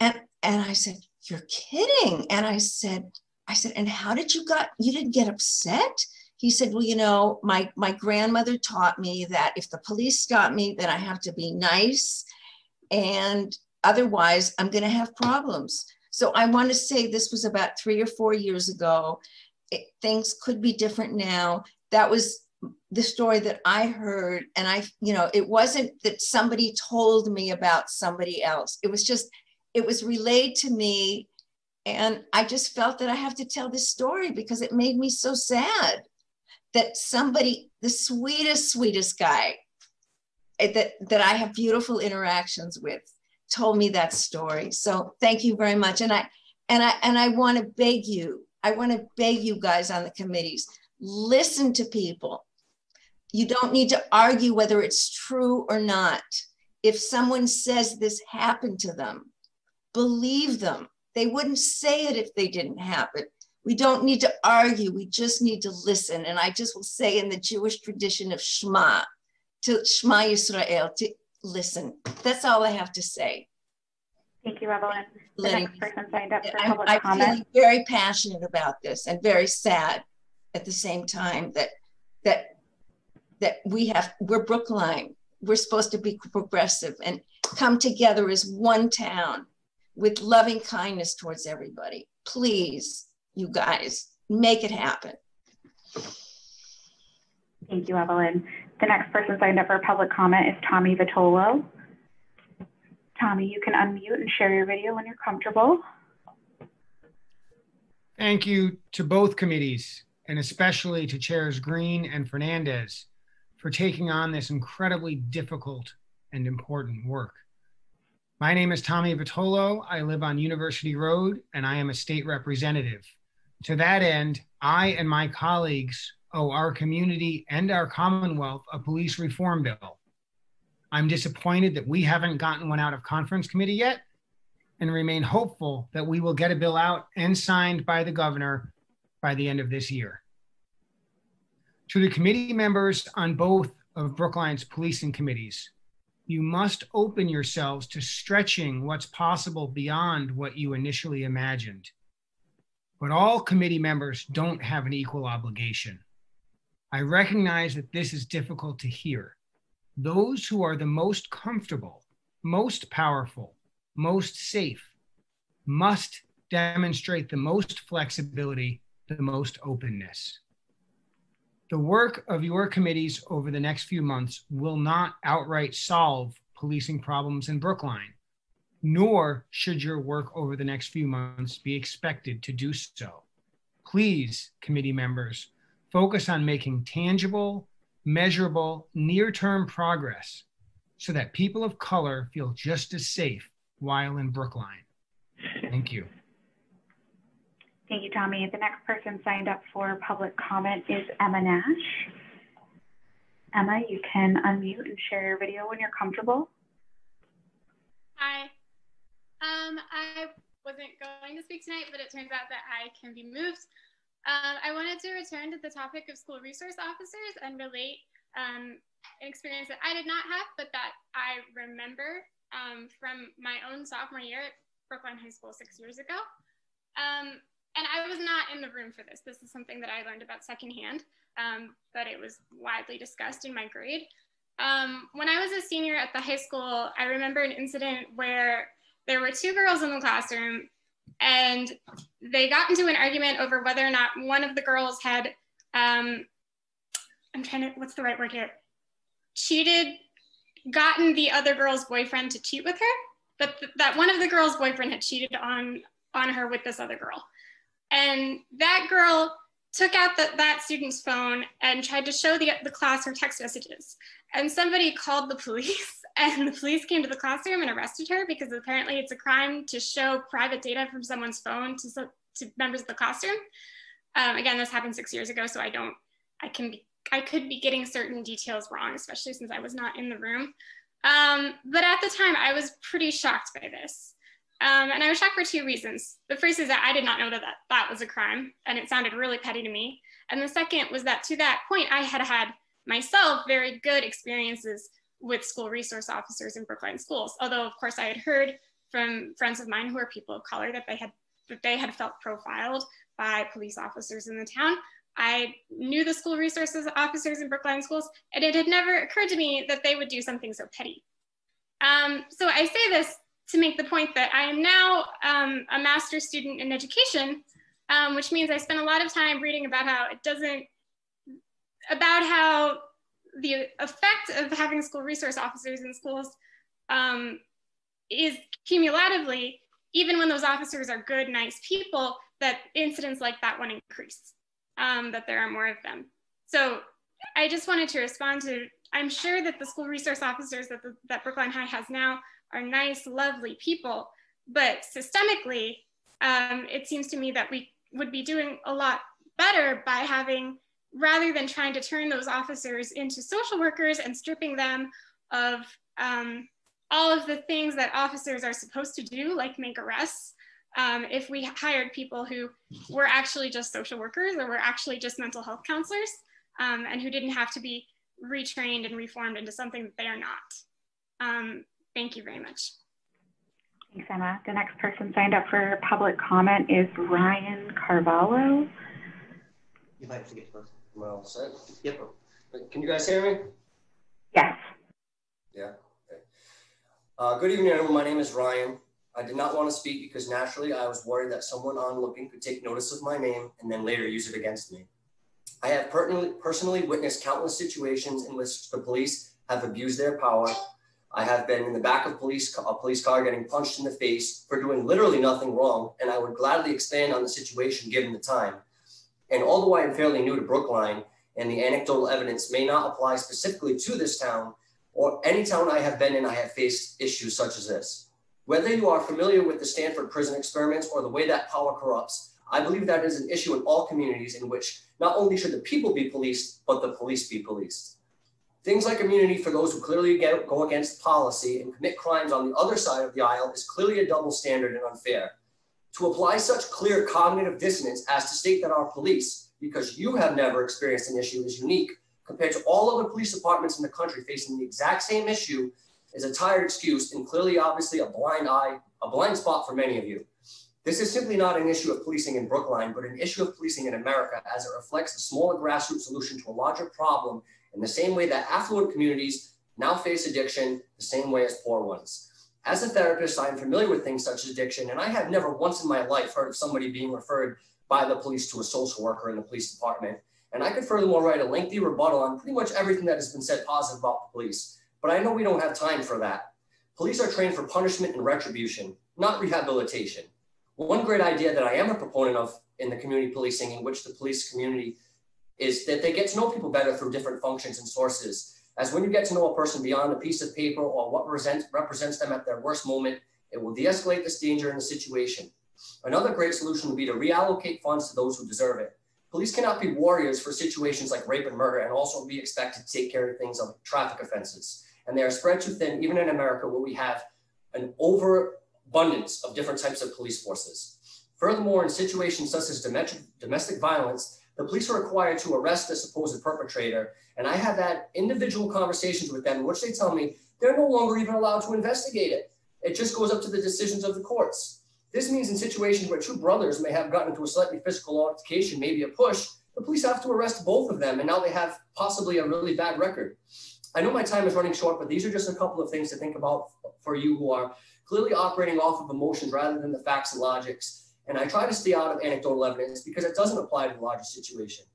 and and i said you're kidding and i said i said and how did you got you didn't get upset he said well you know my my grandmother taught me that if the police stop me then i have to be nice and otherwise i'm going to have problems so i want to say this was about three or four years ago it, things could be different now that was the story that I heard, and I, you know, it wasn't that somebody told me about somebody else. It was just, it was relayed to me. And I just felt that I have to tell this story because it made me so sad that somebody, the sweetest, sweetest guy eh, that, that I have beautiful interactions with told me that story. So thank you very much. And I, and I, and I want to beg you, I want to beg you guys on the committees, listen to people you don't need to argue whether it's true or not. If someone says this happened to them, believe them. They wouldn't say it if they didn't happen. We don't need to argue. We just need to listen. And I just will say in the Jewish tradition of Shema, to Shema Yisrael, to listen. That's all I have to say. Thank you, Evelyn. The next person signed up for I'm, public I'm comment. very passionate about this and very sad at the same time that that that we have we're brookline we're supposed to be progressive and come together as one town with loving kindness towards everybody please you guys make it happen Thank you, Evelyn. The next person signed up for public comment is Tommy Vitolo. Tommy, you can unmute and share your video when you're comfortable. Thank you to both committees and especially to Chairs Greene and Fernandez for taking on this incredibly difficult and important work. My name is Tommy Vitolo. I live on University Road and I am a state representative. To that end, I and my colleagues owe our community and our Commonwealth a police reform bill. I'm disappointed that we haven't gotten one out of conference committee yet and remain hopeful that we will get a bill out and signed by the governor by the end of this year. To the committee members on both of Brookline's policing committees, you must open yourselves to stretching what's possible beyond what you initially imagined. But all committee members don't have an equal obligation. I recognize that this is difficult to hear. Those who are the most comfortable, most powerful, most safe must demonstrate the most flexibility, the most openness. The work of your committees over the next few months will not outright solve policing problems in Brookline, nor should your work over the next few months be expected to do so. Please, committee members, focus on making tangible, measurable, near term progress so that people of color feel just as safe while in Brookline. Thank you. Thank you, Tommy. The next person signed up for public comment is Emma Nash. Emma, you can unmute and share your video when you're comfortable. Hi. Um, I wasn't going to speak tonight, but it turns out that I can be moved. Um, I wanted to return to the topic of school resource officers and relate um, an experience that I did not have, but that I remember um, from my own sophomore year at Brookline High School six years ago. Um, and I was not in the room for this. This is something that I learned about secondhand, um, but it was widely discussed in my grade. Um, when I was a senior at the high school, I remember an incident where there were two girls in the classroom and they got into an argument over whether or not one of the girls had, um, I'm trying to, what's the right word here? Cheated, gotten the other girl's boyfriend to cheat with her, but th that one of the girl's boyfriend had cheated on, on her with this other girl. And that girl took out the, that student's phone and tried to show the, the class her text messages. And somebody called the police and the police came to the classroom and arrested her because apparently it's a crime to show private data from someone's phone to, to members of the classroom. Um, again, this happened six years ago, so I don't, I can be, I could be getting certain details wrong, especially since I was not in the room. Um, but at the time, I was pretty shocked by this. Um, and I was shocked for two reasons. The first is that I did not know that, that that was a crime, and it sounded really petty to me. And the second was that to that point, I had had myself very good experiences with school resource officers in Brookline schools. Although, of course, I had heard from friends of mine who are people of color that they had that they had felt profiled by police officers in the town. I knew the school resources officers in Brookline schools, and it had never occurred to me that they would do something so petty. Um, so I say this to make the point that I am now um, a master's student in education, um, which means I spend a lot of time reading about how it doesn't, about how the effect of having school resource officers in schools um, is cumulatively, even when those officers are good, nice people, that incidents like that one increase, um, that there are more of them. So I just wanted to respond to, I'm sure that the school resource officers that, the, that Brookline High has now are nice, lovely people. But systemically, um, it seems to me that we would be doing a lot better by having, rather than trying to turn those officers into social workers and stripping them of um, all of the things that officers are supposed to do, like make arrests, um, if we hired people who were actually just social workers or were actually just mental health counselors um, and who didn't have to be retrained and reformed into something that they are not. Um, Thank you very much. Thanks, Emma. The next person signed up for public comment is Ryan Carvalho. You might have to get close. Well set. Yep. Can you guys hear me? Yes. Yeah. Okay. Uh, good evening, everyone. My name is Ryan. I did not want to speak because naturally I was worried that someone onlooking could take notice of my name and then later use it against me. I have personally witnessed countless situations in which the police have abused their power I have been in the back of police a police car getting punched in the face for doing literally nothing wrong, and I would gladly expand on the situation given the time. And although I am fairly new to Brookline and the anecdotal evidence may not apply specifically to this town or any town I have been in, I have faced issues such as this. Whether you are familiar with the Stanford prison experiments or the way that power corrupts, I believe that is an issue in all communities in which not only should the people be policed, but the police be policed. Things like immunity for those who clearly get, go against policy and commit crimes on the other side of the aisle is clearly a double standard and unfair. To apply such clear cognitive dissonance as to state that our police, because you have never experienced an issue, is unique compared to all other police departments in the country facing the exact same issue is a tired excuse and clearly, obviously, a blind eye, a blind spot for many of you. This is simply not an issue of policing in Brookline, but an issue of policing in America as it reflects a smaller grassroots solution to a larger problem in the same way that affluent communities now face addiction the same way as poor ones. As a therapist, I am familiar with things such as addiction, and I have never once in my life heard of somebody being referred by the police to a social worker in the police department. And I could furthermore write a lengthy rebuttal on pretty much everything that has been said positive about the police. But I know we don't have time for that. Police are trained for punishment and retribution, not rehabilitation. One great idea that I am a proponent of in the community policing, in which the police community is that they get to know people better through different functions and sources. As when you get to know a person beyond a piece of paper or what represents, represents them at their worst moment, it will de escalate this danger in the situation. Another great solution would be to reallocate funds to those who deserve it. Police cannot be warriors for situations like rape and murder and also be expected to take care of things like traffic offenses. And they are spread too thin, even in America, where we have an overabundance of different types of police forces. Furthermore, in situations such as domestic violence, the police are required to arrest the supposed perpetrator. And I have had individual conversations with them in which they tell me they're no longer even allowed to investigate it. It just goes up to the decisions of the courts. This means in situations where two brothers may have gotten into a slightly physical altercation, maybe a push, the police have to arrest both of them, and now they have possibly a really bad record. I know my time is running short, but these are just a couple of things to think about for you who are clearly operating off of emotions rather than the facts and logics. And I try to stay out of anecdotal evidence because it doesn't apply to the larger situation.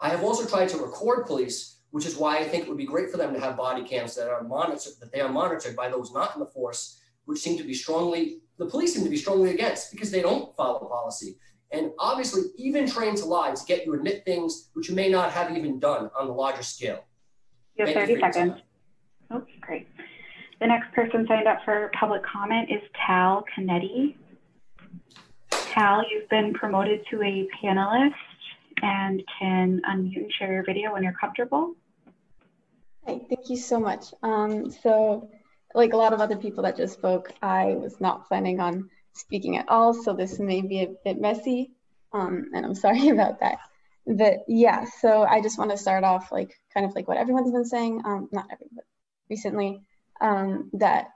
I have also tried to record police, which is why I think it would be great for them to have body cams that are monitored, that they are monitored by those not in the force, which seem to be strongly, the police seem to be strongly against because they don't follow policy. And obviously, even trained to lie to get you admit things which you may not have even done on the larger scale. You have 30 seconds. Oh, great. The next person signed up for public comment is Tal Canetti. Tal, you've been promoted to a panelist and can unmute and share your video when you're comfortable. Hi, thank you so much. Um, so, like a lot of other people that just spoke, I was not planning on speaking at all, so this may be a bit messy, um, and I'm sorry about that. But yeah, so I just want to start off like kind of like what everyone's been saying, um, not everyone, recently, um, that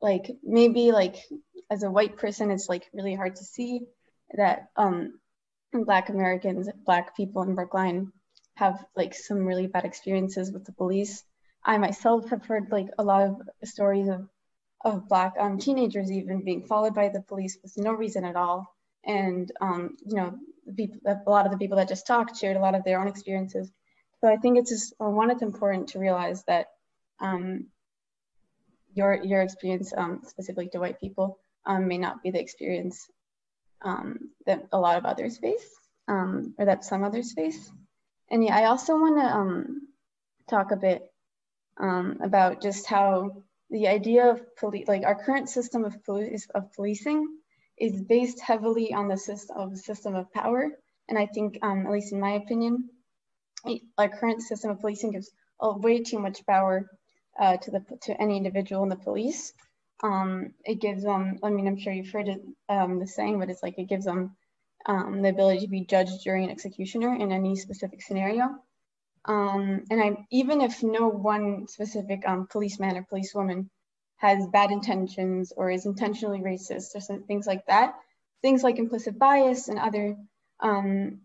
like maybe like as a white person, it's like really hard to see that um, Black Americans, Black people in Brookline have like some really bad experiences with the police. I myself have heard like a lot of stories of of Black um, teenagers even being followed by the police with no reason at all. And um, you know, people, a lot of the people that just talked shared a lot of their own experiences. So I think it's just one, it's important to realize that um, your your experience, um, specifically to white people, um, may not be the experience um, that a lot of others face, um, or that some others face. And yeah, I also want to um, talk a bit um, about just how the idea of police, like our current system of police of policing, is based heavily on the system of system of power. And I think, um, at least in my opinion, our current system of policing gives way too much power uh, to the to any individual in the police um, it gives them, I mean, I'm sure you've heard it, um, the saying, but it's like it gives them um, the ability to be judged during an executioner in any specific scenario. Um, and I, even if no one specific um, policeman or policewoman has bad intentions or is intentionally racist or some things like that, things like implicit bias and other um,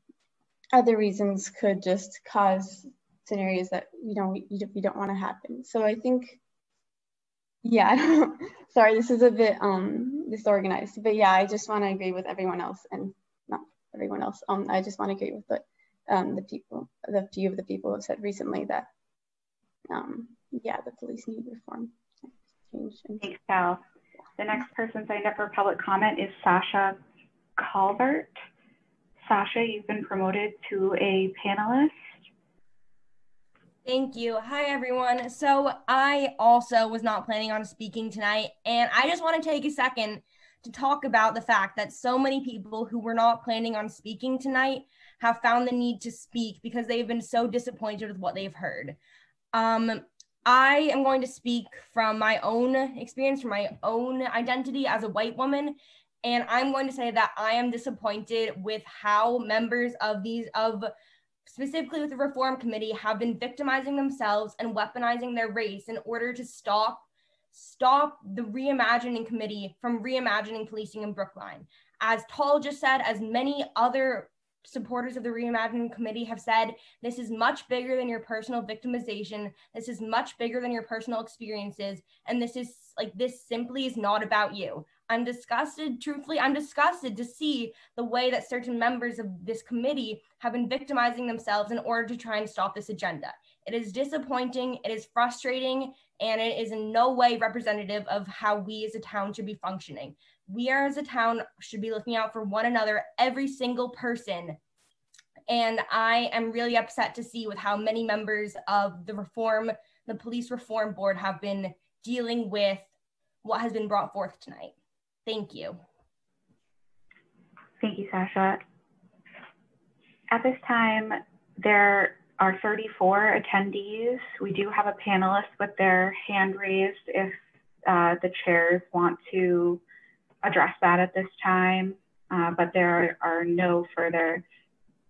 other reasons could just cause scenarios that you know you, you don't want to happen. So I think yeah, sorry, this is a bit um, disorganized, but yeah, I just want to agree with everyone else and not everyone else. Um, I just want to agree with the, um, the people, the few of the people have said recently that, um, yeah, the police need reform. Thanks, Cal. The next person signed up for public comment is Sasha Calvert. Sasha, you've been promoted to a panelist. Thank you. Hi, everyone. So, I also was not planning on speaking tonight, and I just want to take a second to talk about the fact that so many people who were not planning on speaking tonight have found the need to speak because they've been so disappointed with what they've heard. Um, I am going to speak from my own experience, from my own identity as a white woman. And I'm going to say that I am disappointed with how members of these, of specifically with the Reform Committee, have been victimizing themselves and weaponizing their race in order to stop stop the reimagining committee from reimagining policing in Brookline. As Tal just said, as many other supporters of the Reimagining Committee have said this is much bigger than your personal victimization. This is much bigger than your personal experiences. And this is like, this simply is not about you. I'm disgusted, truthfully, I'm disgusted to see the way that certain members of this committee have been victimizing themselves in order to try and stop this agenda. It is disappointing, it is frustrating, and it is in no way representative of how we as a town should be functioning we are as a town should be looking out for one another, every single person. And I am really upset to see with how many members of the reform, the police reform board have been dealing with what has been brought forth tonight. Thank you. Thank you, Sasha. At this time, there are 34 attendees. We do have a panelist with their hand raised if uh, the chairs want to address that at this time, uh, but there are no further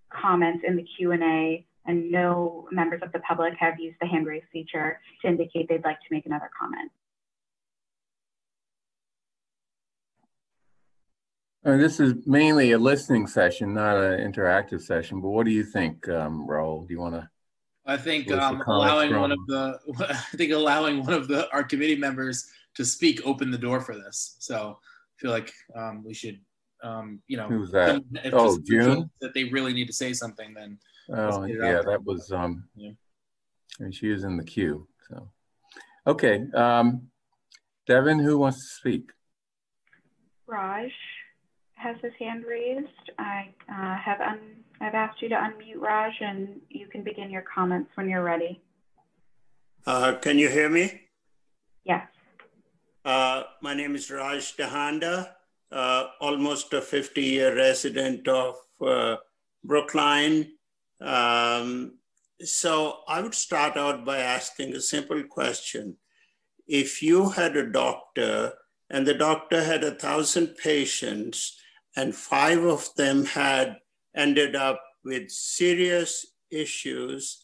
comments in the Q&A and no members of the public have used the hand raise feature to indicate they'd like to make another comment. Uh, this is mainly a listening session, not an interactive session, but what do you think, um, Raul? Do you want to? I think um, allowing from? one of the, I think allowing one of the our committee members to speak opened the door for this. So I feel like um, we should, um, you know, who's that? If oh, June. That they really need to say something, then. Oh, yeah, that was. Um, yeah. And she is in the queue. So, okay, um, Devin, who wants to speak? Raj has his hand raised. I uh, have un I've asked you to unmute Raj, and you can begin your comments when you're ready. Uh, can you hear me? Yes. Uh, my name is Raj Dhanda, uh, almost a 50 year resident of uh, Brookline. Um, so I would start out by asking a simple question. If you had a doctor and the doctor had a thousand patients and five of them had ended up with serious issues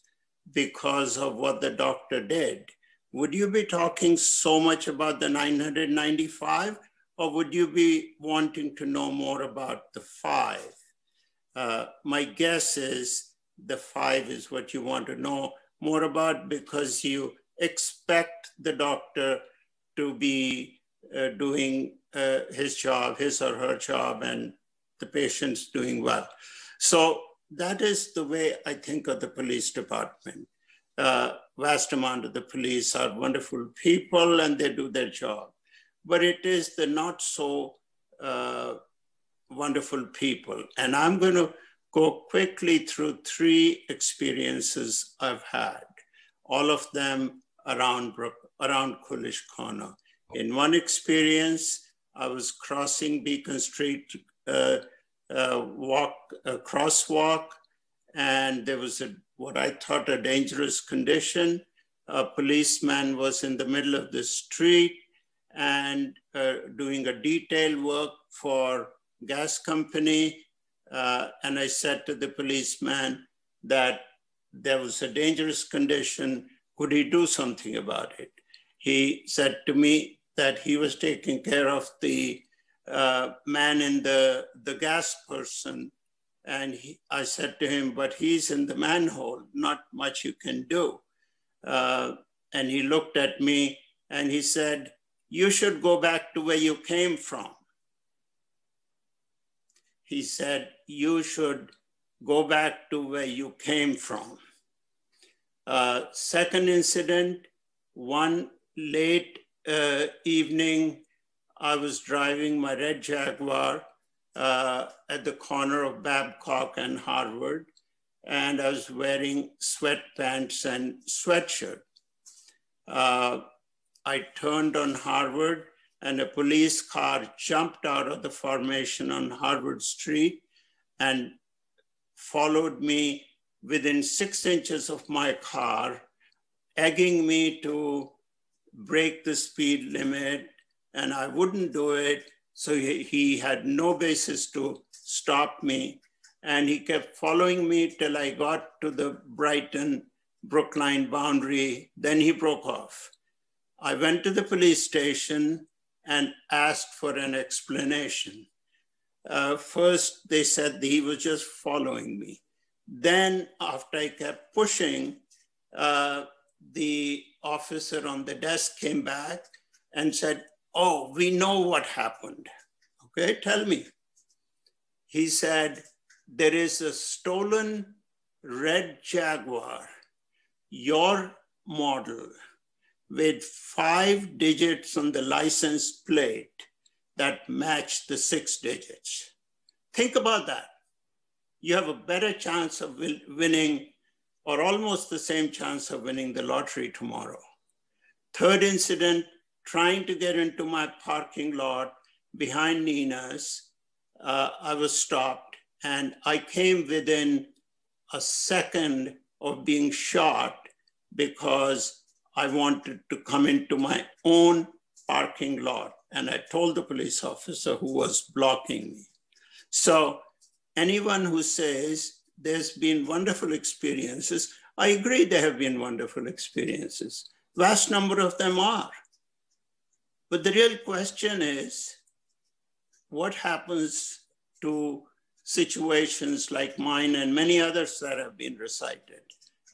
because of what the doctor did, would you be talking so much about the 995 or would you be wanting to know more about the five? Uh, my guess is the five is what you want to know more about because you expect the doctor to be uh, doing uh, his job, his or her job, and the patient's doing well. So that is the way I think of the police department uh, vast amount of the police are wonderful people and they do their job. But it is the not so uh, wonderful people. And I'm going to go quickly through three experiences I've had, all of them around, around Coolidge Corner. In one experience, I was crossing Beacon Street, uh, uh, walk, a crosswalk, and there was a what I thought a dangerous condition. A policeman was in the middle of the street and uh, doing a detail work for gas company. Uh, and I said to the policeman that there was a dangerous condition. Could he do something about it? He said to me that he was taking care of the uh, man in the, the gas person and he, I said to him, but he's in the manhole, not much you can do. Uh, and he looked at me and he said, You should go back to where you came from. He said, You should go back to where you came from. Uh, second incident, one late uh, evening, I was driving my red Jaguar uh, at the corner of Babcock and Harvard, and I was wearing sweatpants and sweatshirt. Uh, I turned on Harvard and a police car jumped out of the formation on Harvard Street and followed me within six inches of my car, egging me to break the speed limit, and I wouldn't do it. So he, he had no basis to stop me. And he kept following me till I got to the Brighton Brookline boundary. Then he broke off. I went to the police station and asked for an explanation. Uh, first, they said he was just following me. Then, after I kept pushing, uh, the officer on the desk came back and said, Oh, we know what happened. Okay, tell me. He said, There is a stolen red Jaguar, your model, with five digits on the license plate that match the six digits. Think about that. You have a better chance of winning, or almost the same chance of winning the lottery tomorrow. Third incident, trying to get into my parking lot behind Nina's, uh, I was stopped and I came within a second of being shot because I wanted to come into my own parking lot. And I told the police officer who was blocking me. So anyone who says there's been wonderful experiences, I agree there have been wonderful experiences. Vast number of them are. But the real question is, what happens to situations like mine and many others that have been recited?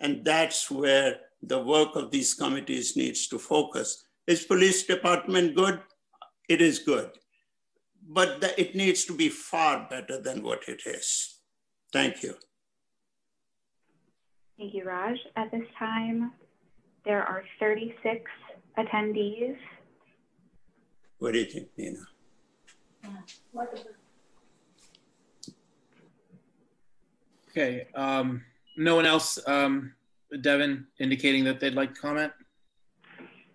And that's where the work of these committees needs to focus. Is police department good? It is good, but the, it needs to be far better than what it is. Thank you. Thank you, Raj. At this time, there are 36 attendees. What do you think, Nina? Okay, um, no one else um, Devin indicating that they'd like to comment?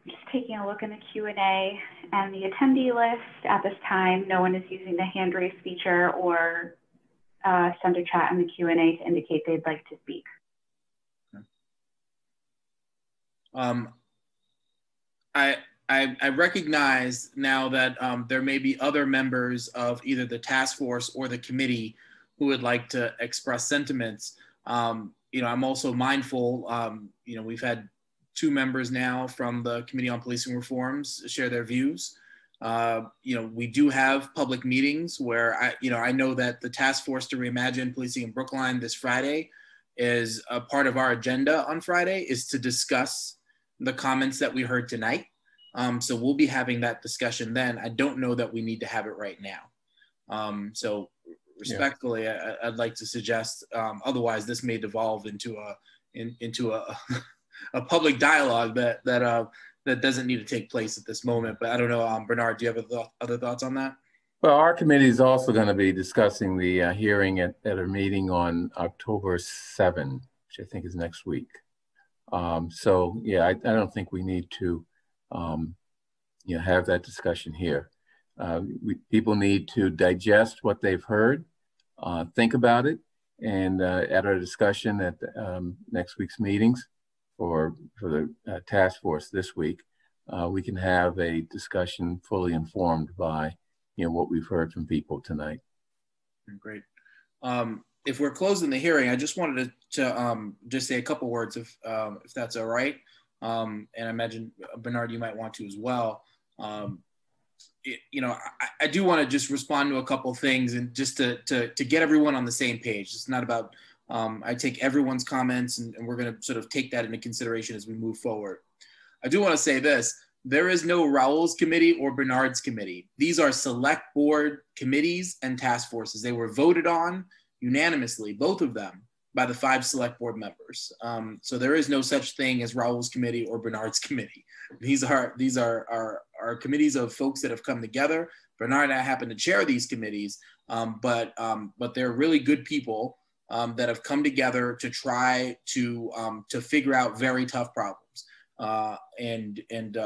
Just taking a look in the Q&A and the attendee list. At this time, no one is using the hand raise feature or uh, send a chat in the Q&A to indicate they'd like to speak. Um, I, I, I, recognize now that um, there may be other members of either the task force or the committee who would like to express sentiments. Um, you know, I'm also mindful, um, you know, we've had two members now from the Committee on Policing Reforms share their views. Uh, you know, we do have public meetings where I, you know, I know that the task force to reimagine policing in Brookline this Friday is a part of our agenda on Friday is to discuss the comments that we heard tonight. Um, so we'll be having that discussion then. I don't know that we need to have it right now. Um, so respectfully, yeah. I, would like to suggest. Um, otherwise, this may devolve into a in, into a a public dialogue that that uh, that doesn't need to take place at this moment. But I don't know, um, Bernard, do you have th- other thoughts on that? Well, our committee is also going to be discussing the uh, hearing at, at a meeting on October 7, which I think is next week. Um, so, yeah, I, I, don't think we need to, um, you know, have that discussion here. Uh, we, people need to digest what they've heard, uh, think about it, and uh, at our discussion at um, next week's meetings or for the uh, task force this week, uh, we can have a discussion fully informed by you know what we've heard from people tonight. Great. Um, if we're closing the hearing, I just wanted to, to um, just say a couple words, if um, if that's all right. Um, and I imagine Bernard, you might want to as well. Um, you know, I, I do want to just respond to a couple things and just to, to, to get everyone on the same page. It's not about, um, I take everyone's comments and, and we're going to sort of take that into consideration as we move forward. I do want to say this. There is no Raul's committee or Bernard's committee. These are select board committees and task forces. They were voted on unanimously, both of them, by the five select board members. Um, so there is no such thing as Raul's committee or Bernard's committee. These are these are, are, committees of folks that have come together Bernard and I happen to chair these committees, um, but um, but they're really good people um, that have come together to try to um, to figure out very tough problems. Uh, and and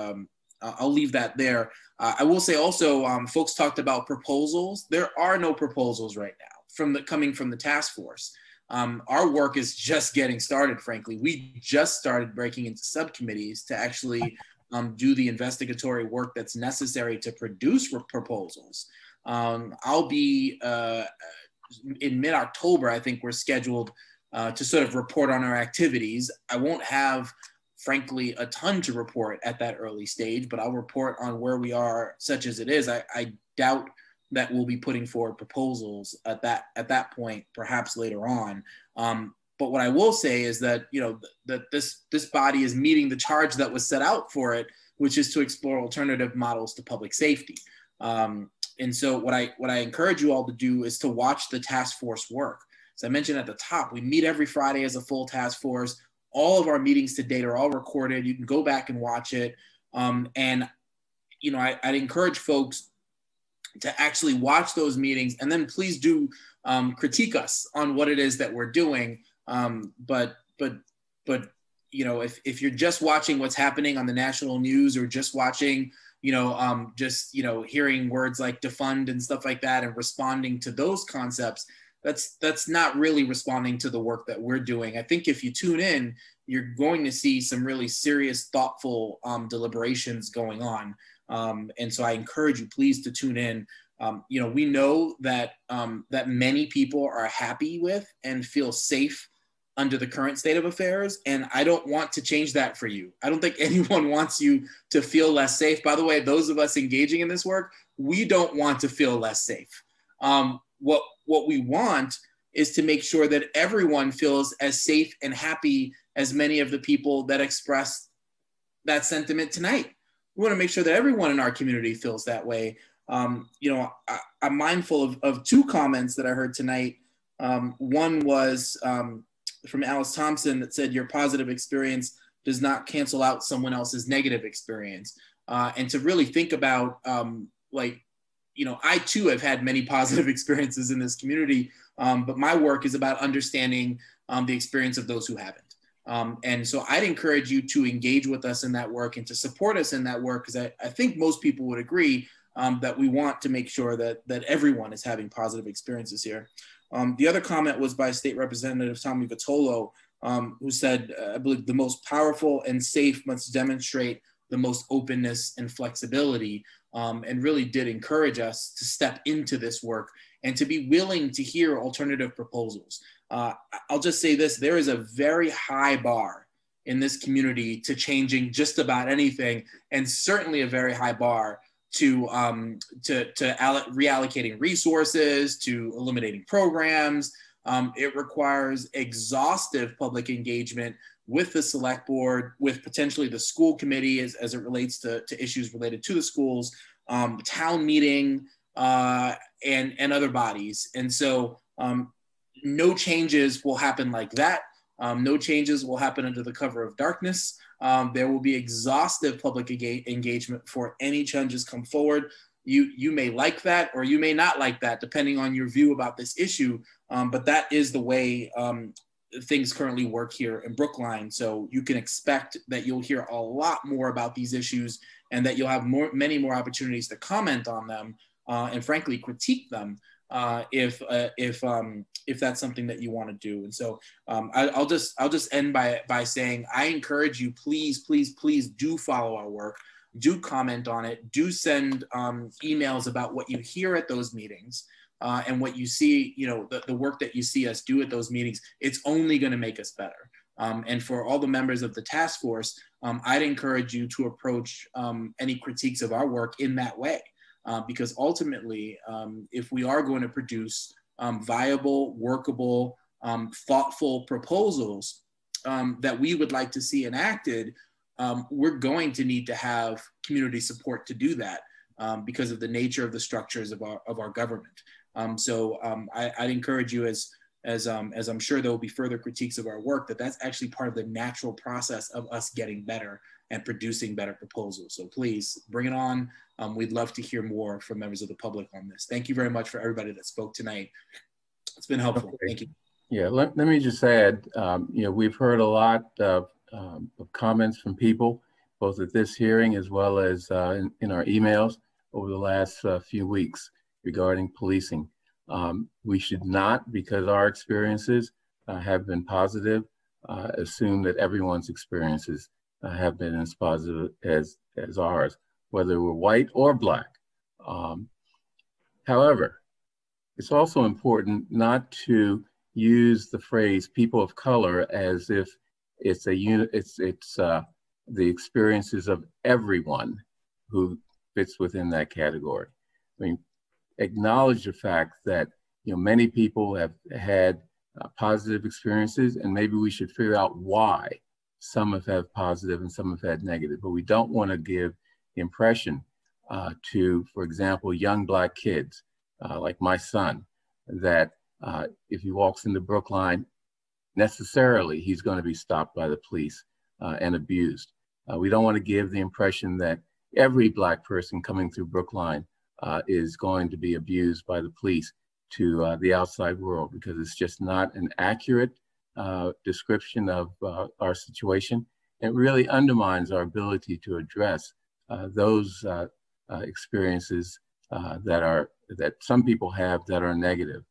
I'll leave that there. Uh, I will say also, um, folks talked about proposals. There are no proposals right now from the coming from the task force. Um, our work is just getting started, frankly. We just started breaking into subcommittees to actually um, do the investigatory work that's necessary to produce proposals. Um, I'll be uh, in mid October, I think we're scheduled uh, to sort of report on our activities. I won't have, frankly, a ton to report at that early stage, but I'll report on where we are, such as it is. I, I doubt that we'll be putting forward proposals at that at that point, perhaps later on. Um, but what I will say is that you know th- that this this body is meeting the charge that was set out for it, which is to explore alternative models to public safety. Um, and so what I what I encourage you all to do is to watch the task force work. As I mentioned at the top, we meet every Friday as a full task force. All of our meetings to date are all recorded. You can go back and watch it. Um, and you know, I, would encourage folks to actually watch those meetings, and then please do um, critique us on what it is that we're doing. Um, but but but you know, if if you're just watching what's happening on the national news or just watching you know, um, just you know, hearing words like defund and stuff like that, and responding to those concepts, that's that's not really responding to the work that we're doing. I think if you tune in, you're going to see some really serious, thoughtful um, deliberations going on. Um, and so I encourage you, please, to tune in. Um, you know, we know that um, that many people are happy with and feel safe under the current state of affairs. And I don't want to change that for you. I don't think anyone wants you to feel less safe. By the way, those of us engaging in this work, we don't want to feel less safe. Um, what, what we want is to make sure that everyone feels as safe and happy as many of the people that expressed that sentiment tonight. We want to make sure that everyone in our community feels that way. Um, you know, I, am mindful of, of two comments that I heard tonight. Um, one was um, from Alice Thompson that said your positive experience does not cancel out someone else's negative experience. Uh, and to really think about um, like, you know, I too have had many positive experiences in this community, um, but my work is about understanding um, the experience of those who haven't. Um, and so I'd encourage you to engage with us in that work and to support us in that work because I, I think most people would agree um, that we want to make sure that, that everyone is having positive experiences here. Um, the other comment was by State Representative Tommy Vitolo, um, who said, I believe the most powerful and safe must demonstrate the most openness and flexibility, um, and really did encourage us to step into this work and to be willing to hear alternative proposals. Uh, I'll just say this there is a very high bar in this community to changing just about anything, and certainly a very high bar to um, to, to reallocating resources, to eliminating programs. Um, it requires exhaustive public engagement with the select board, with potentially the school committee as, as it relates to, to issues related to the schools, um, town meeting, uh, and, and other bodies. And so um, no changes will happen like that. Um, no changes will happen under the cover of darkness. Um, there will be exhaustive public engagement before any changes come forward. You, you may like that or you may not like that, depending on your view about this issue. Um, but that is the way um, things currently work here in Brookline. So you can expect that you'll hear a lot more about these issues and that you'll have more, many more opportunities to comment on them uh, and frankly critique them uh, if uh, if um, if that's something that you want to do. And so um, I, will just I'll just end by by saying I encourage you, please, please, please do follow our work, do comment on it, do send um, emails about what you hear at those meetings. Uh, and what you see, you know, the, the work that you see us do at those meetings, it's only going to make us better. Um, and for all the members of the task force, um, I'd encourage you to approach um, any critiques of our work in that way uh, because ultimately, um, if we are going to produce um, viable, workable, um, thoughtful proposals um, that we would like to see enacted, um, we're going to need to have community support to do that because of the nature of the structures of our, of our government. so I, would encourage you as as um, as I'm sure there will be further critiques of our work, that that's actually part of the natural process of us getting better and producing better proposals. So please bring it on. Um, we'd love to hear more from members of the public on this. Thank you very much for everybody that spoke tonight. It's been helpful. Okay. Thank you. Yeah, let, let me just add, um, you know, we've heard a lot of, um, of, comments from people, both at this hearing as well as uh, in, in, our emails over the last uh, few weeks regarding policing. Um, we should not, because our experiences uh, have been positive, uh, assume that everyone's experiences uh, have been as positive as, as ours, whether we're white or black. Um, however, it's also important not to use the phrase people of color as if it's a unit, it's, it's uh, the experiences of everyone who fits within that category. I mean, acknowledge the fact that you know many people have had uh, positive experiences, and maybe we should figure out why some have had positive and some have had negative. But we don't want to give the impression uh, to, for example, young black kids uh, like my son, that uh, if he walks into Brookline, necessarily he's going to be stopped by the police uh, and abused. Uh, we don't want to give the impression that every black person coming through Brookline uh, is going to be abused by the police to uh, the outside world because it's just not an accurate uh, description of uh, our situation. It really undermines our ability to address uh, those uh, experiences that are that some people have that are negative.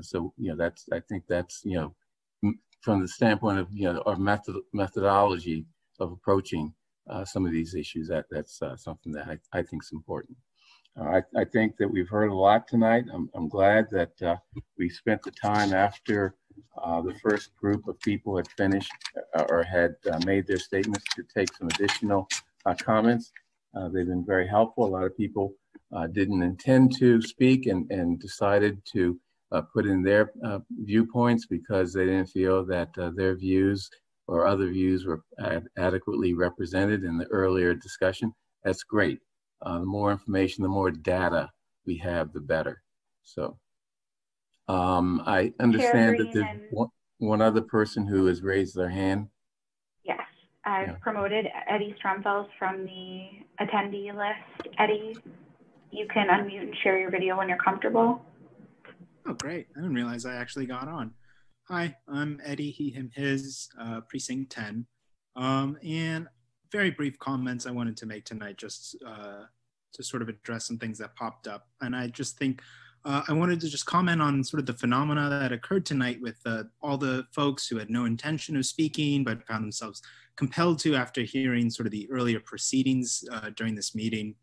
so you know that's I think that's you know from the standpoint of you know our method methodology of approaching some of these issues that that's something that I, I think is important. I, I, think that we've heard a lot tonight. I'm, I'm glad that uh, we spent the time after uh, the first group of people had finished uh, or had uh, made their statements to take some additional uh, comments. Uh, they've been very helpful. A lot of people didn't intend to speak and, and decided to put in their viewpoints because they didn't feel that their views or other views were ad adequately represented in the earlier discussion. That's great. Uh, the more information, the more data we have, the better. So um, I understand that there's one, one, other person who has raised their hand. Yes, I've yeah. promoted Eddie Stromfels from the attendee list. Eddie, you can unmute and share your video when you're comfortable. Oh, great. I didn't realize I actually got on. Hi, I'm Eddie, he, him, his, uh, precinct 10. Um, and very brief comments I wanted to make tonight, just uh, to sort of address some things that popped up. And I just think uh, I wanted to just comment on sort of the phenomena that occurred tonight with uh, all the folks who had no intention of speaking but found themselves compelled to after hearing sort of the earlier proceedings uh, during this meeting.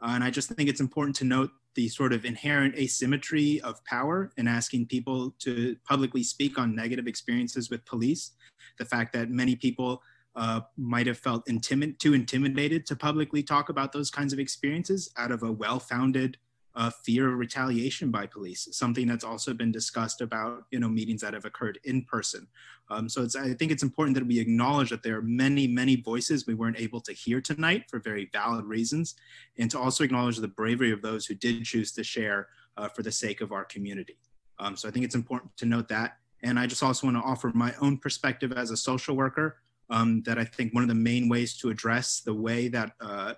Uh, and I just think it's important to note the sort of inherent asymmetry of power in asking people to publicly speak on negative experiences with police. The fact that many people uh, might have felt intimid- too intimidated to publicly talk about those kinds of experiences out of a well-founded uh, fear of retaliation by police, something that's also been discussed about you know meetings that have occurred in person. Um, so it's, I think it's important that we acknowledge that there are many, many voices we weren't able to hear tonight for very valid reasons, and to also acknowledge the bravery of those who did choose to share uh, for the sake of our community. Um, so I think it's important to note that. And I just also want to offer my own perspective as a social worker um, that I think one of the main ways to address the way that uh,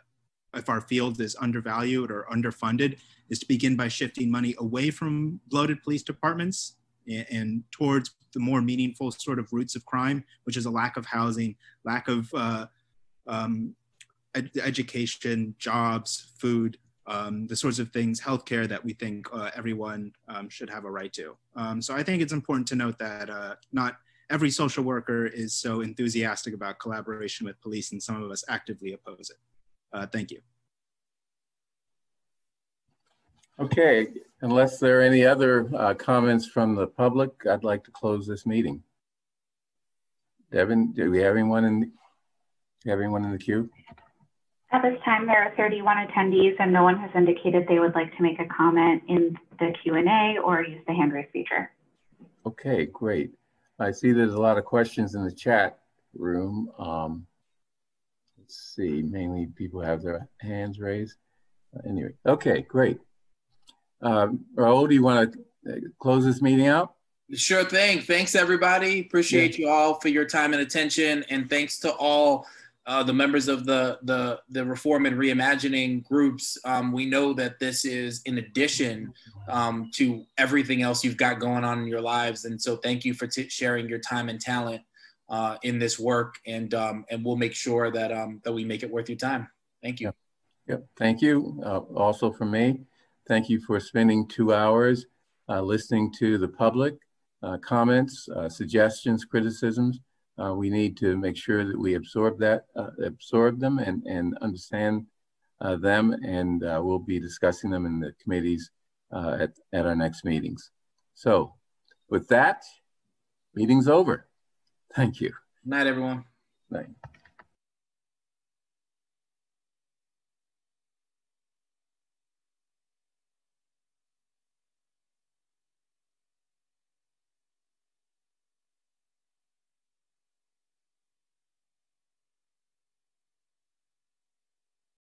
if our field is undervalued or underfunded is to begin by shifting money away from bloated police departments and, and towards the more meaningful sort of roots of crime, which is a lack of housing, lack of uh, um, ed education, jobs, food, um, the sorts of things, healthcare that we think uh, everyone um, should have a right to. Um, so I think it's important to note that uh, not every social worker is so enthusiastic about collaboration with police and some of us actively oppose it. Uh, thank you. Okay, unless there are any other uh, comments from the public, I'd like to close this meeting. Devin, do we have anyone in, have anyone in the queue? At this time, there are 31 attendees and no one has indicated they would like to make a comment in the Q&A or use the hand raise feature. Okay, great. I see there's a lot of questions in the chat room. Um, let's see, mainly people have their hands raised. Uh, anyway, okay, great. Um, Raul, do you want to uh, close this meeting out? Sure thing. Thanks, everybody. Appreciate yeah. you all for your time and attention. And thanks to all uh, the members of the, the, the Reform and Reimagining groups. Um, we know that this is in addition um, to everything else you've got going on in your lives. And so thank you for sharing your time and talent uh, in this work. And, um, and we'll make sure that, um, that we make it worth your time. Thank you. Yep. yep. Thank you. Uh, also from me, thank you for spending two hours uh, listening to the public uh, comments, uh, suggestions, criticisms. Uh, we need to make sure that we absorb that, uh, absorb them and, and understand uh, them, and we'll be discussing them in the committees at, at our next meetings. So with that, meeting's over. Thank you. Good Night, everyone. Night.